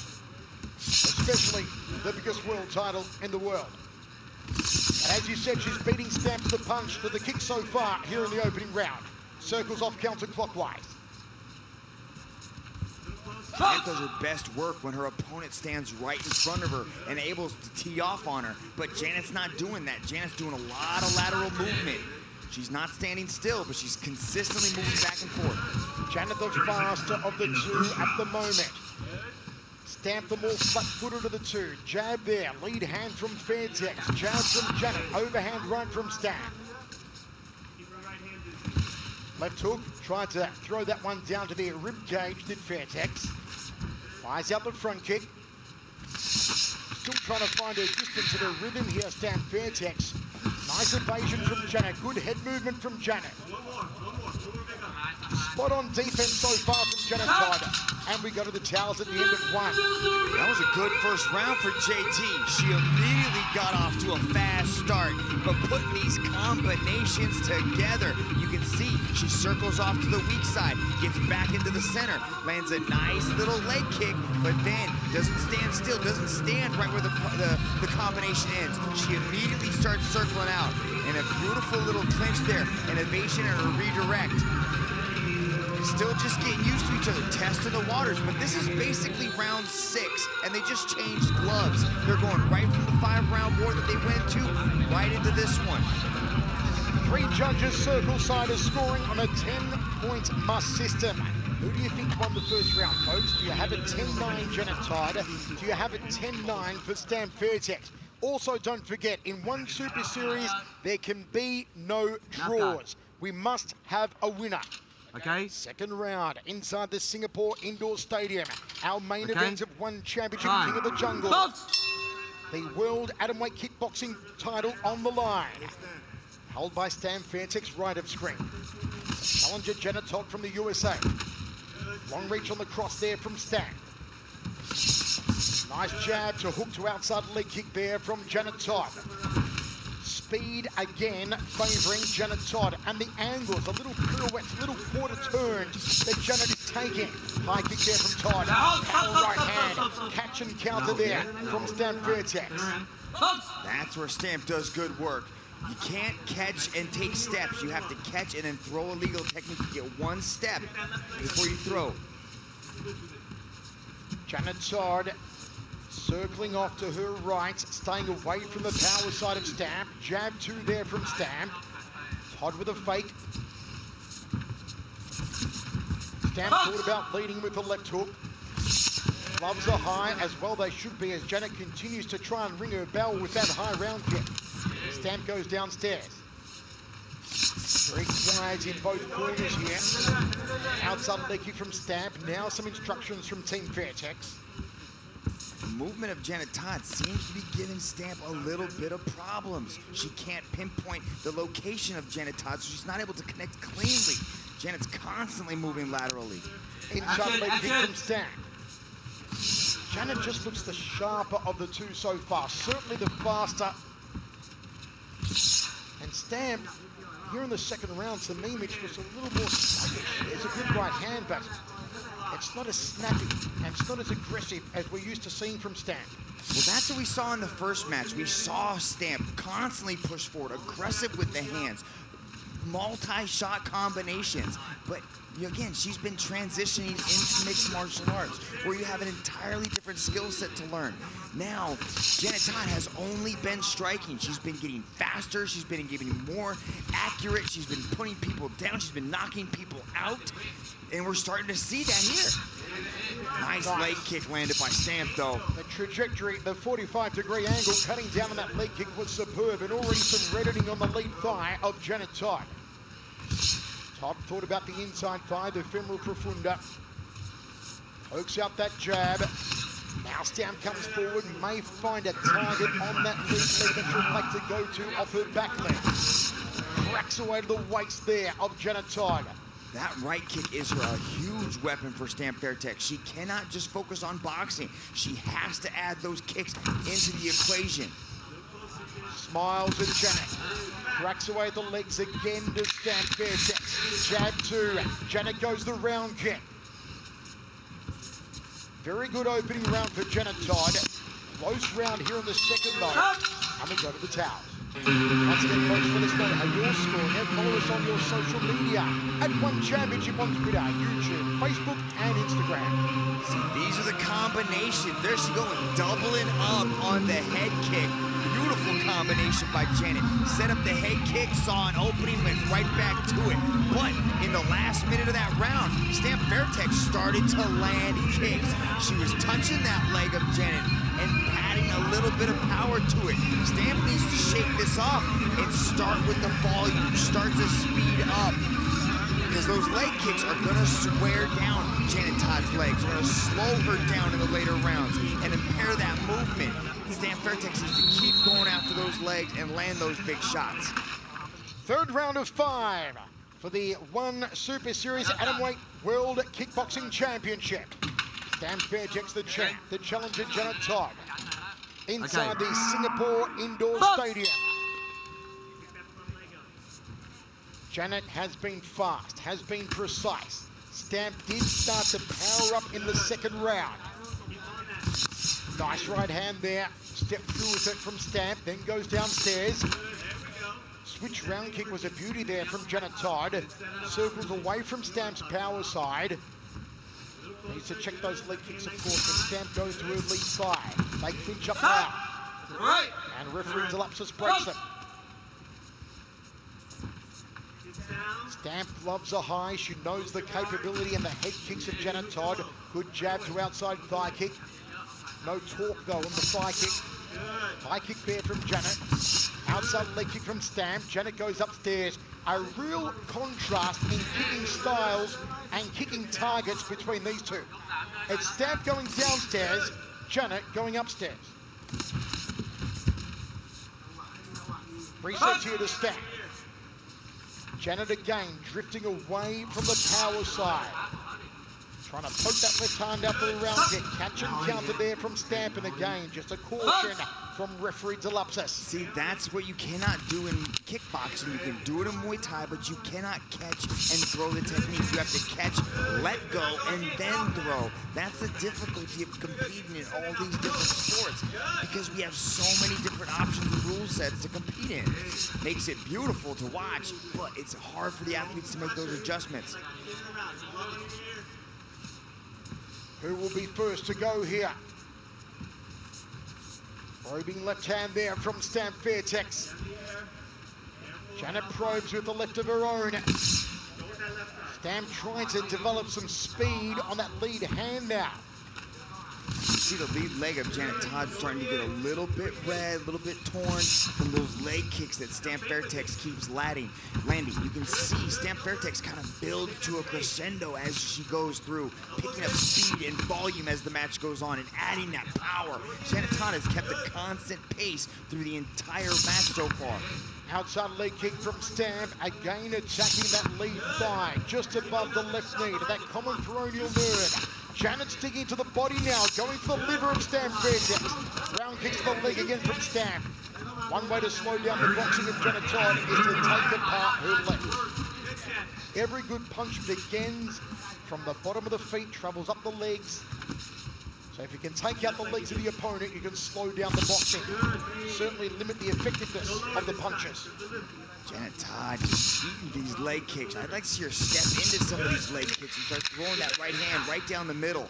[SPEAKER 6] especially the biggest world title in the world. And as you said, she's beating Stamp the punch to the kick so far here in the opening round. Circles off counterclockwise.
[SPEAKER 4] Stamp does her best work when her opponent stands right in front of her and able to tee off on her. But Janet's not doing that. Janet's doing a lot of lateral movement. She's not standing still, but she's consistently moving back and forth.
[SPEAKER 6] Janet the faster of the two at the moment. Stamp the more flat-footed of the two. Jab there, lead hand from Fairtex. Jab from Janet, overhand right from Stamp. Left hook, tried to throw that one down to the rib cage, did Fairtex. Fires out the front kick. Still trying to find her distance and her rhythm here, Stamp Fairtex. Nice evasion from Janet, good head movement from Janet. Spot on defense so far from Janet Todd. And we go to the towels at the end of one.
[SPEAKER 4] That was a good first round for JT. She immediately got off to a fast start, but putting these combinations together, you can see she circles off to the weak side, gets back into the center, lands a nice little leg kick, but then doesn't stand still, doesn't stand right where the, the, the combination ends. She immediately starts circling out, and a beautiful little clinch there, an evasion and a redirect. Still just getting used to each other, testing the waters, but this is basically round six, and they just changed gloves. They're going right from the five-round war that they went to, right into this one.
[SPEAKER 6] Three judges circle side is scoring on a 10-point must system. Who do you think won the first round, folks? Do you have a 10-9 Janet Todd? Do you have a 10-9 for Stamp Fairtex? Also, don't forget, in one Super Series, there can be no draws. We must have a winner.
[SPEAKER 2] Okay.
[SPEAKER 6] Second round inside the Singapore Indoor Stadium. Our main
[SPEAKER 2] Okay.
[SPEAKER 6] event of one championship,
[SPEAKER 2] Time.
[SPEAKER 6] King of the Jungle.
[SPEAKER 2] Box!
[SPEAKER 6] The World Atomweight Kickboxing title on the line. Held by Stamp Fairtex, right of screen. Challenger Janet Todd from the USA. Long reach on the cross there from Stamp. Nice jab to hook to outside leg kick there from Janet Todd. Speed again favouring Janet Todd. And the angles, a little pirouettes, little quarter turns that Janet is taking. High kick there from Todd. Power right hand. Catch and counter there from Stamp Fairtex.
[SPEAKER 4] That's where Stamp does good work. You can't catch and take steps. You have to catch and then throw a legal technique. to get one step before you throw.
[SPEAKER 6] Janet Todd circling off to her right, staying away from the power side of Stamp. Jab two there from Stamp. Todd with a fake. Stamp thought about leading with the left hook. Gloves are high, as well they should be, as Janet continues to try and ring her bell with that high round kick. Stamp goes downstairs. Three quiet in both corners here. Outside leg kick from Stamp. Now some instructions from Team Fairtex.
[SPEAKER 4] The movement of Janet Todd seems to be giving Stamp a little bit of problems. She can't pinpoint the location of Janet Todd, so she's not able to connect cleanly. Janet's constantly moving laterally.
[SPEAKER 6] Inside leg kick from Stamp. Janet just looks the sharper of the two so far. Certainly the faster. And Stamp, here in the second round, to me, Mitch, was a little more sluggish. It's a good right hand, but it's not as snappy and it's not as aggressive as we're used to seeing from Stamp.
[SPEAKER 4] Well, that's what we saw in the first match. We saw Stamp constantly push forward, aggressive with the hands, multi-shot combinations. But again, she's been transitioning into mixed martial arts, where you have an entirely different skill set to learn. Now, Janet Todd has only been striking. She's been getting faster. She's been getting more accurate. She's been putting people down. She's been knocking people out. And we're starting to see that here. Nice leg kick landed by Stamp, though.
[SPEAKER 6] The trajectory, the 45 degree angle cutting down on that leg kick was superb and already some reddening on the lead thigh of Janet Todd. Todd thought about the inside thigh, the femoral profunda. Pokes out that jab. Now Stamp comes forward, may find a target on that lead leg that she'll like to go to off her back leg. Cracks away to the waist there of Janet Todd.
[SPEAKER 4] That right kick is her a huge weapon for Stamp Fairtex. She cannot just focus on boxing. She has to add those kicks into the equation.
[SPEAKER 6] Smiles at Janet. Cracks away the legs again to Stamp Fairtex. Jab two. Janet goes the round kick. Very good opening round for Janet Todd. Close round here in the second though. And we go to the towels. Once again, folks, for us know how you're scoring and follow us on your social media at One Championship on Twitter, YouTube, Facebook, and Instagram.
[SPEAKER 4] See, these are the combinations. There she going, doubling up on the head kick. Beautiful combination by Janet. Set up the head kick, saw an opening, went right back to it. But in the last minute of that round, Stamp Fairtex started to land kicks. She was touching that leg of Janet and little bit of power to it. Stamp needs to shake this off and start with the volume, start to speed up. Because those leg kicks are gonna wear down Janet Todd's legs, are gonna slow her down in the later rounds and impair that movement. Stamp Fairtex needs to keep going after those legs and land those big shots.
[SPEAKER 6] Third round of five. for the One Super Series Atomweight World Kickboxing Championship. Stamp Fairtex the champ, the challenger Janet Todd. Inside
[SPEAKER 2] Okay.
[SPEAKER 6] the Singapore Indoor
[SPEAKER 2] Box.
[SPEAKER 6] Stadium. Janet has been fast, has been precise. Stamp did start to power up in the second round. Nice right hand there. Step through with it from Stamp, then goes downstairs. Switch round kick was a beauty there from Janet Todd. Circles away from Stamp's power side. Needs to check those leg kicks, of course, and Stamp goes to her lead thigh. They clinch up now.
[SPEAKER 2] Right.
[SPEAKER 6] And referee Delapsis breaks them. Stamp loves a high. She knows the capability and the head kicks of Janet Todd. Good jab to outside thigh kick. No talk, though on the thigh kick. High kick there from Janet. Outside leg kick from Stamp. Janet goes upstairs. A real contrast in kicking styles and kicking targets between these two. It's Stamp going downstairs, Janet going upstairs. Resets here to Stamp. Janet again drifting away from the power side. Trying to poke that left hand out for the round kick. Catch and counter there from Stamp and again just a caution from referee Delapsis.
[SPEAKER 4] See, that's what you cannot do in kickboxing. You can do it in Muay Thai, but you cannot catch and throw the technique. You have to catch, let go, and then throw. That's the difficulty of competing in all these different sports because we have so many different options and rule sets to compete in. Makes it beautiful to watch, but it's hard for the athletes to make those adjustments.
[SPEAKER 6] Who will be first to go here? Probing left hand there from Stamp Fairtex. Janet probes with the left of her own. Stamp trying to develop some speed on that lead hand now.
[SPEAKER 4] See the lead leg of Janet Todd starting to get a little bit red, a little bit torn from those leg kicks that Stamp Fairtex keeps landing. Landing. You can see Stamp Fairtex kind of builds to a crescendo as she goes through, picking up speed and volume as the match goes on and adding that power. Janet Todd has kept a constant pace through the entire match so far.
[SPEAKER 6] Outside leg kick from Stamp, again attacking that lead thigh, just above the left knee to that common peroneal nerve. Janet's digging to the body now, going for the liver of Fairtex. Round kicks the leg again from Stamp. One way to slow down the boxing of Janet Todd is to take apart her left. Every good punch begins from the bottom of the feet, travels up the legs. So if you can take out the legs of the opponent, you can slow down the boxing. Certainly limit the effectiveness of the punches.
[SPEAKER 4] Janet Todd just eating these leg kicks. I'd like to see her step into some of these leg kicks and start throwing that right hand right down the middle.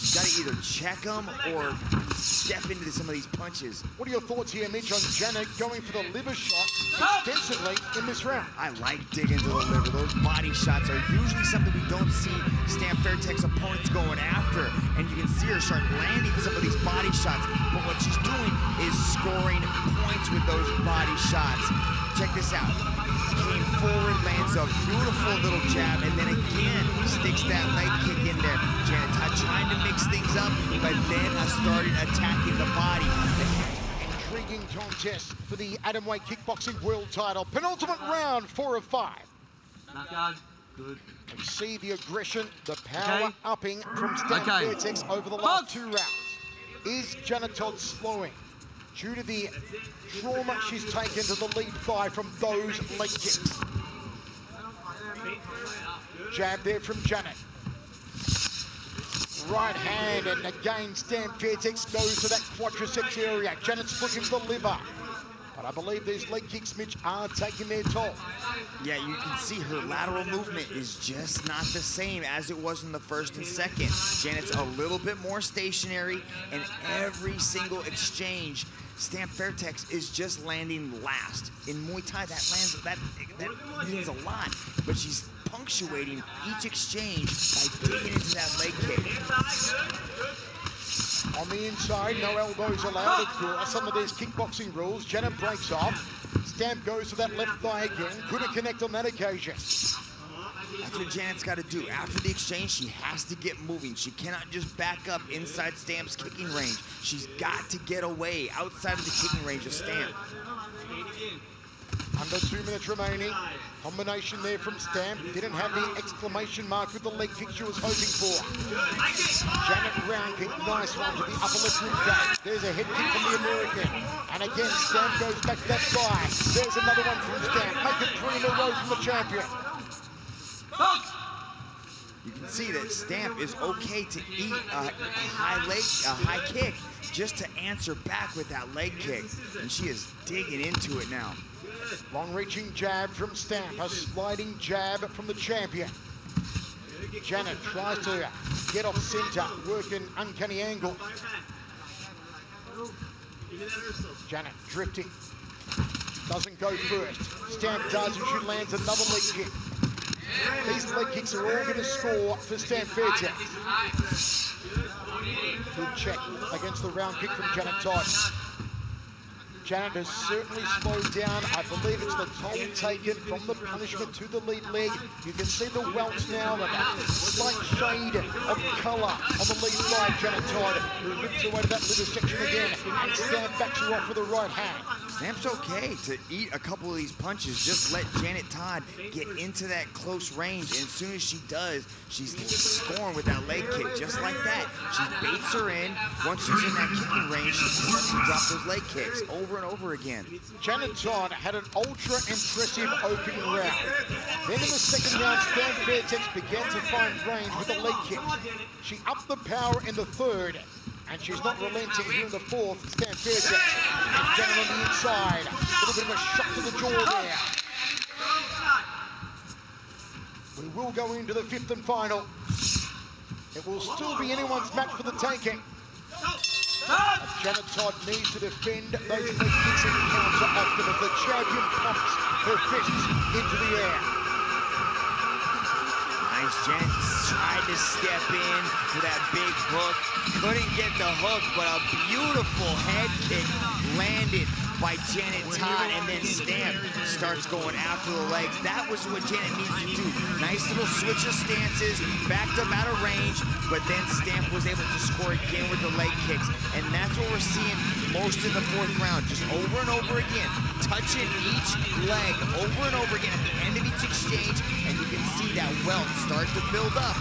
[SPEAKER 4] She's got to either check them or step into some of these punches.
[SPEAKER 6] What are your thoughts here, Mitch, on Janet going for the liver shot extensively in this round?
[SPEAKER 4] I like digging to the liver. Those body shots are usually something we don't see Stamp Fairtex opponents going after. And you can see her start landing some of these body shots. But what she's doing is scoring points with those body shots. Check this out. Came forward, lands a beautiful little jab, and then again sticks that leg kick in there. Janet trying to mix things up, but then I started attacking the body.
[SPEAKER 6] Intriguing contest for the Adam Atomweight Kickboxing World title. Penultimate round, four of five.
[SPEAKER 2] Knockout. Good.
[SPEAKER 6] We see the aggression, the power
[SPEAKER 2] Okay.
[SPEAKER 6] upping from Stamp
[SPEAKER 2] Okay.
[SPEAKER 6] Fairtex over the last two rounds. Is Janet Todd slowing due to the trauma she's taken to the lead thigh from those leg kicks? Jab there from Janet. Right hand, and again, Stamp Fairtex goes to that quadriceps area. Janet's looking for the liver. But I believe these leg kicks, Mitch, are taking their toll.
[SPEAKER 4] Yeah, you can see her lateral movement is just not the same as it was in the first and second. Janet's a little bit more stationary, and every single exchange, Stamp Fairtex is just landing last. In Muay Thai, that lands that that means a lot, but she's punctuating each exchange by digging into that leg kick.
[SPEAKER 6] On the inside, no elbows allowed some of these kickboxing rules. Janet breaks off. Stamp goes to that left thigh again. Couldn't connect on that occasion.
[SPEAKER 4] That's what Janet's got to do. After the exchange, she has to get moving. She cannot just back up inside Stamp's kicking range. She's got to get away outside of the kicking range of Stamp.
[SPEAKER 6] Under two minutes remaining. Combination there from Stamp. Didn't have the exclamation mark with the leg kick she was hoping for. Janet round kick, nice one to the upper left rib. There's a head kick from the American. And again, Stamp goes back to that thigh. There's another one from Stamp. Make it three in a row from the champion.
[SPEAKER 4] You can see that Stamp is okay to eat a, a high leg, a high kick, just to answer back with that leg kick. And she is digging into it now.
[SPEAKER 6] Long-reaching jab from Stamp, a sliding jab from the champion. Janet tries to get off centre, work an uncanny angle. Janet drifting, doesn't go first. Stamp does and she lands another leg kick. These leg kicks are all going to score for Stamp Fairtex. Good check against the round kick from Janet Todd. Janet has certainly slowed down. I believe it's the toll taken from the punishment to the lead leg. You can see the welts now a slight shade of colour on the lead side. Janet Todd, who rips away to that little section again and Stamp backs her off with the right hand.
[SPEAKER 4] Stamp's okay to eat a couple of these punches. Just let Janet Todd get into that close range. And as soon as she does, she's scoring with that leg kick, just like that. She baits her in. Once she's in that kicking range, she to drop those leg kicks over and over again.
[SPEAKER 6] Janet Todd had an ultra impressive opening round. Then in the second round, Stamp Fairtex began to find range with the leg kick. She upped the power in the third, and she's not relenting here in the fourth. Fairtex and Janet on the inside. A little bit of a shot to the jaw there. We will go into the fifth and final. It will still be anyone's match for the taking. Janet Todd needs to defend those leg kicks and counter often as the champion pumps her fists into the air.
[SPEAKER 4] Nice, Janet tried to step in for that big hook. Couldn't get the hook, but a beautiful head kick landed by Janet Todd, and then Stamp starts going after the legs. That was what Janet needs to do. Nice little switch of stances, backed up out of range, but then Stamp was able to score again with the leg kicks. And that's what we're seeing most in the fourth round, just over and over again, touching each leg over and over again at the end of each exchange, and you can see that welt start to build up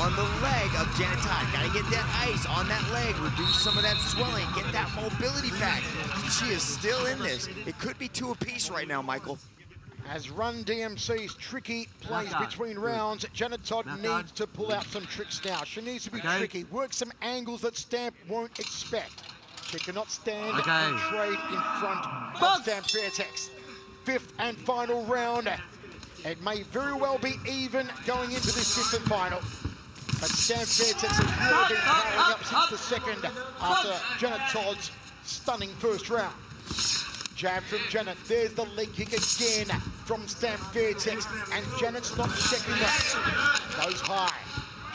[SPEAKER 4] on the leg of Janet Todd. Gotta get that ice on that leg, reduce some of that swelling, get that mobility back. She is still in this. It could be two apiece right now, Michael.
[SPEAKER 6] As Run DMC's tricky plays between rounds, Janet Todd needs to pull out some tricks now. She needs to be
[SPEAKER 2] Okay.
[SPEAKER 6] tricky, work some angles that Stamp won't expect. She cannot stand
[SPEAKER 2] Okay.
[SPEAKER 6] and trade in front of Stamp Fairtex. Fifth and final round. It may very well be even going into this fifth and final. But Stamp Fairtex has really been powering up since the second after Janet Todd's stunning first round. Jab from Janet. There's the leg kick again from Stamp Fairtex. And Janet's not checking that. Goes high.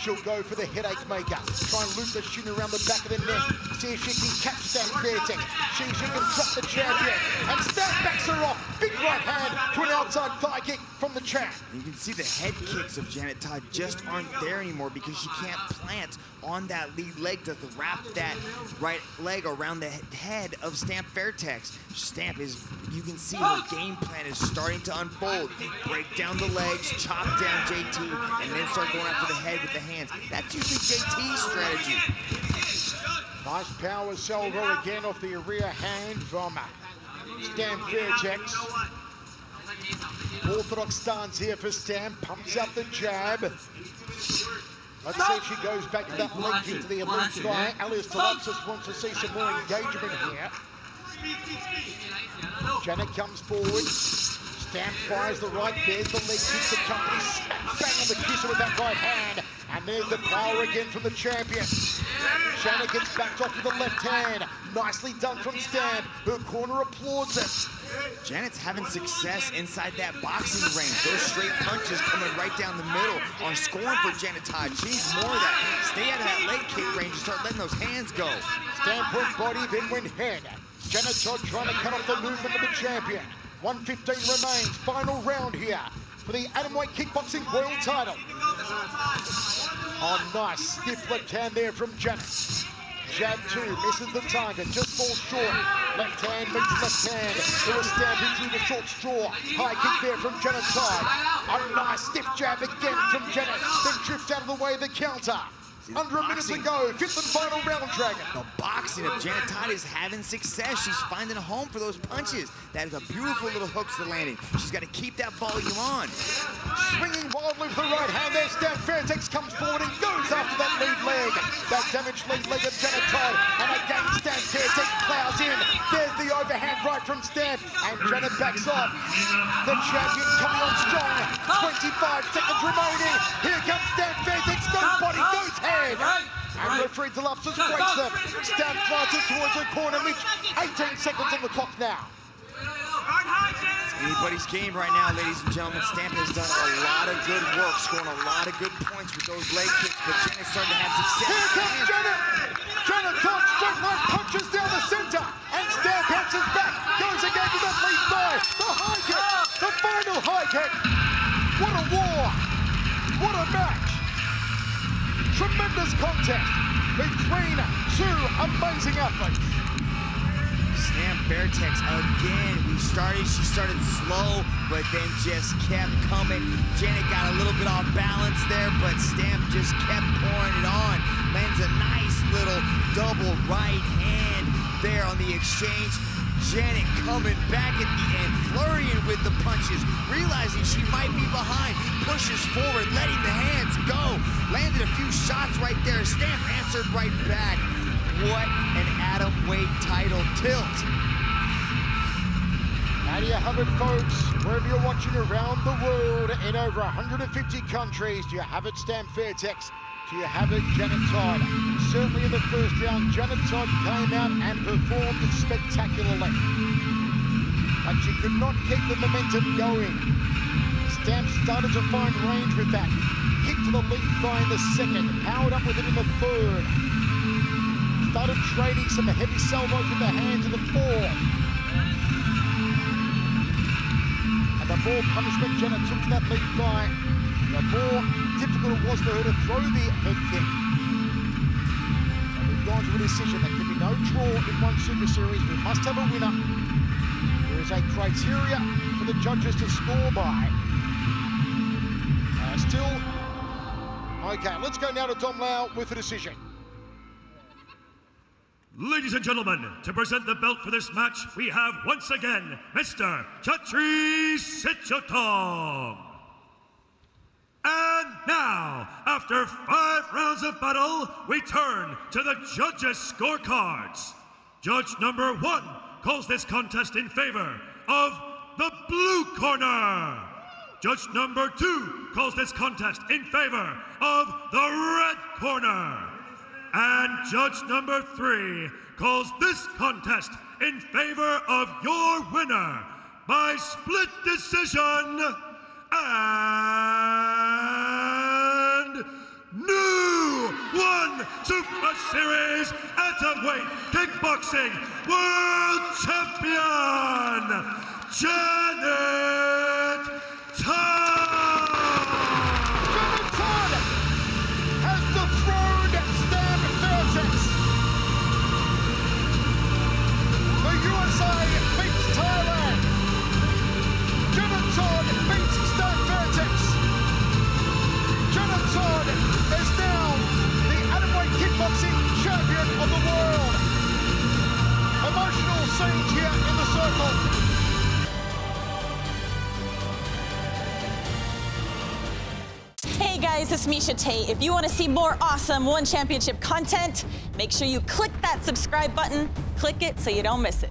[SPEAKER 6] She'll go for the headache maker. Try and loop the shin around the back of the neck. See if she can catch Stamp Fairtex. See if she can drop the champion. And Stamp backs her off. Big right hand to an outside thigh kick from the champ.
[SPEAKER 4] You can see the head kicks of Janet Todd just aren't there anymore because she can't plant on that lead leg to wrap that right leg around the head of Stamp Fairtex. Stamp is, you can see her game plan is starting to unfold. Break down the legs, chop down JT, and then start going after the head with the hands. That's usually JT's strategy.
[SPEAKER 6] Nice power salvo again off the rear hand from Stamp Fairtex. Orthodox stance here for Stamp. Pumps out the jab. Let's see if she goes back to that leg kick to the elite thigh. Alice Tolopsis wants to see some more engagement here. Janet comes forward. Stamp fires the right. There's the leg kick. The company smack bang on the kisser with that right hand. And there's the power again from the champion. Janet gets backed off with the left hand. Nicely done from Stamp. Her corner applauds it.
[SPEAKER 4] Janet's having success inside that boxing ring. Those straight punches coming right down the middle are scoring for Janet Todd. She needs more of that. Stay out of that leg kick range and start letting those hands go.
[SPEAKER 6] Stamp went body, then went head. Janet Todd trying to cut off the movement of the champion. 115 remains. Final round here for the Atomweight Kickboxing World title. Oh, nice stiff left hand there from Janet. Jab two, misses the target, just falls short. Left hand meets left hand. It was stabbing through the short straw. High kick there from Janet Todd. A nice stiff jab again from Janet. Then drifts out of the way of the counter. Under a minute to go, fifth and final round, Dragon.
[SPEAKER 4] The boxing of Janet Todd is having success. She's finding a home for those punches. That is a beautiful little hook to the landing. She's got to keep that volume on.
[SPEAKER 6] Swinging wildly with the right hand there, Stamp Fairtex comes forward and goes after that lead leg. That damaged lead leg of Janet Todd. And again, Stamp Fairtex plows in. There's the overhand right from Stamp. And Janet backs off. The champion coming on strong. 25 seconds remaining. Here comes Stamp Fairtex. Goes body, goes head. And referee Delapsus breaks them. Stamp flies it towards the corner. Mitch, 18 seconds on the clock now.
[SPEAKER 4] It's anybody's game right now, ladies and gentlemen. Stamp has done a lot of good work, scoring a lot of good points with those leg kicks, but Janet's starting to have success.
[SPEAKER 6] Here comes Janet! Janet Todd straight line punches down the center, and Stamp bounces back, goes again to that lead thigh. The high kick, the final high kick. What a war! What a match! Tremendous contest between two amazing athletes.
[SPEAKER 4] Stamp Fairtex again. We started, she started slow, but then just kept coming. Janet got a little bit off balance there, but Stamp just kept pouring it on. Lands a nice little double right hand there on the exchange. Janet coming back at the end, flurrying with the punches, realizing she might be behind, pushes forward, letting the hands go. Landed a few shots right there. Stamp answered right back. What an atom weight title tilt.
[SPEAKER 6] Do you have it, folks? Wherever you're watching around the world, in over 150 countries, do you have it, Stamp Fairtex? Do you have it, Janet Todd? Certainly in the first round, Janet Todd came out and performed spectacularly. But she could not keep the momentum going. Stamp started to find range with that. Kick to the lead thigh in the second, powered up with it in the third. Started trading some heavy salvos with the hands in the fourth. And the more punishment Janet took to that lead thigh, the more difficult it was for her to throw the head kick. And we've gone to a decision. There can be no draw in one Super Series. We must have a winner. There is a criteria for the judges to score by. Still, okay, let's go now to Dom Lau with the decision.
[SPEAKER 5] Ladies and gentlemen, to present the belt for this match, we have once again Mr. Chatri Sityodtong. And now, after five rounds of battle, we turn to the judges' scorecards. Judge number one calls this contest in favor of the blue corner. Judge number two calls this contest in favor of the red corner. And judge number three calls this contest in favor of your winner by split decision and new one Super Series Atomweight Kickboxing World Champion Janet Todd.
[SPEAKER 10] Guys, it's Miesha Tate. If you want to see more awesome One Championship content, make sure you click that subscribe button. Click it so you don't miss it.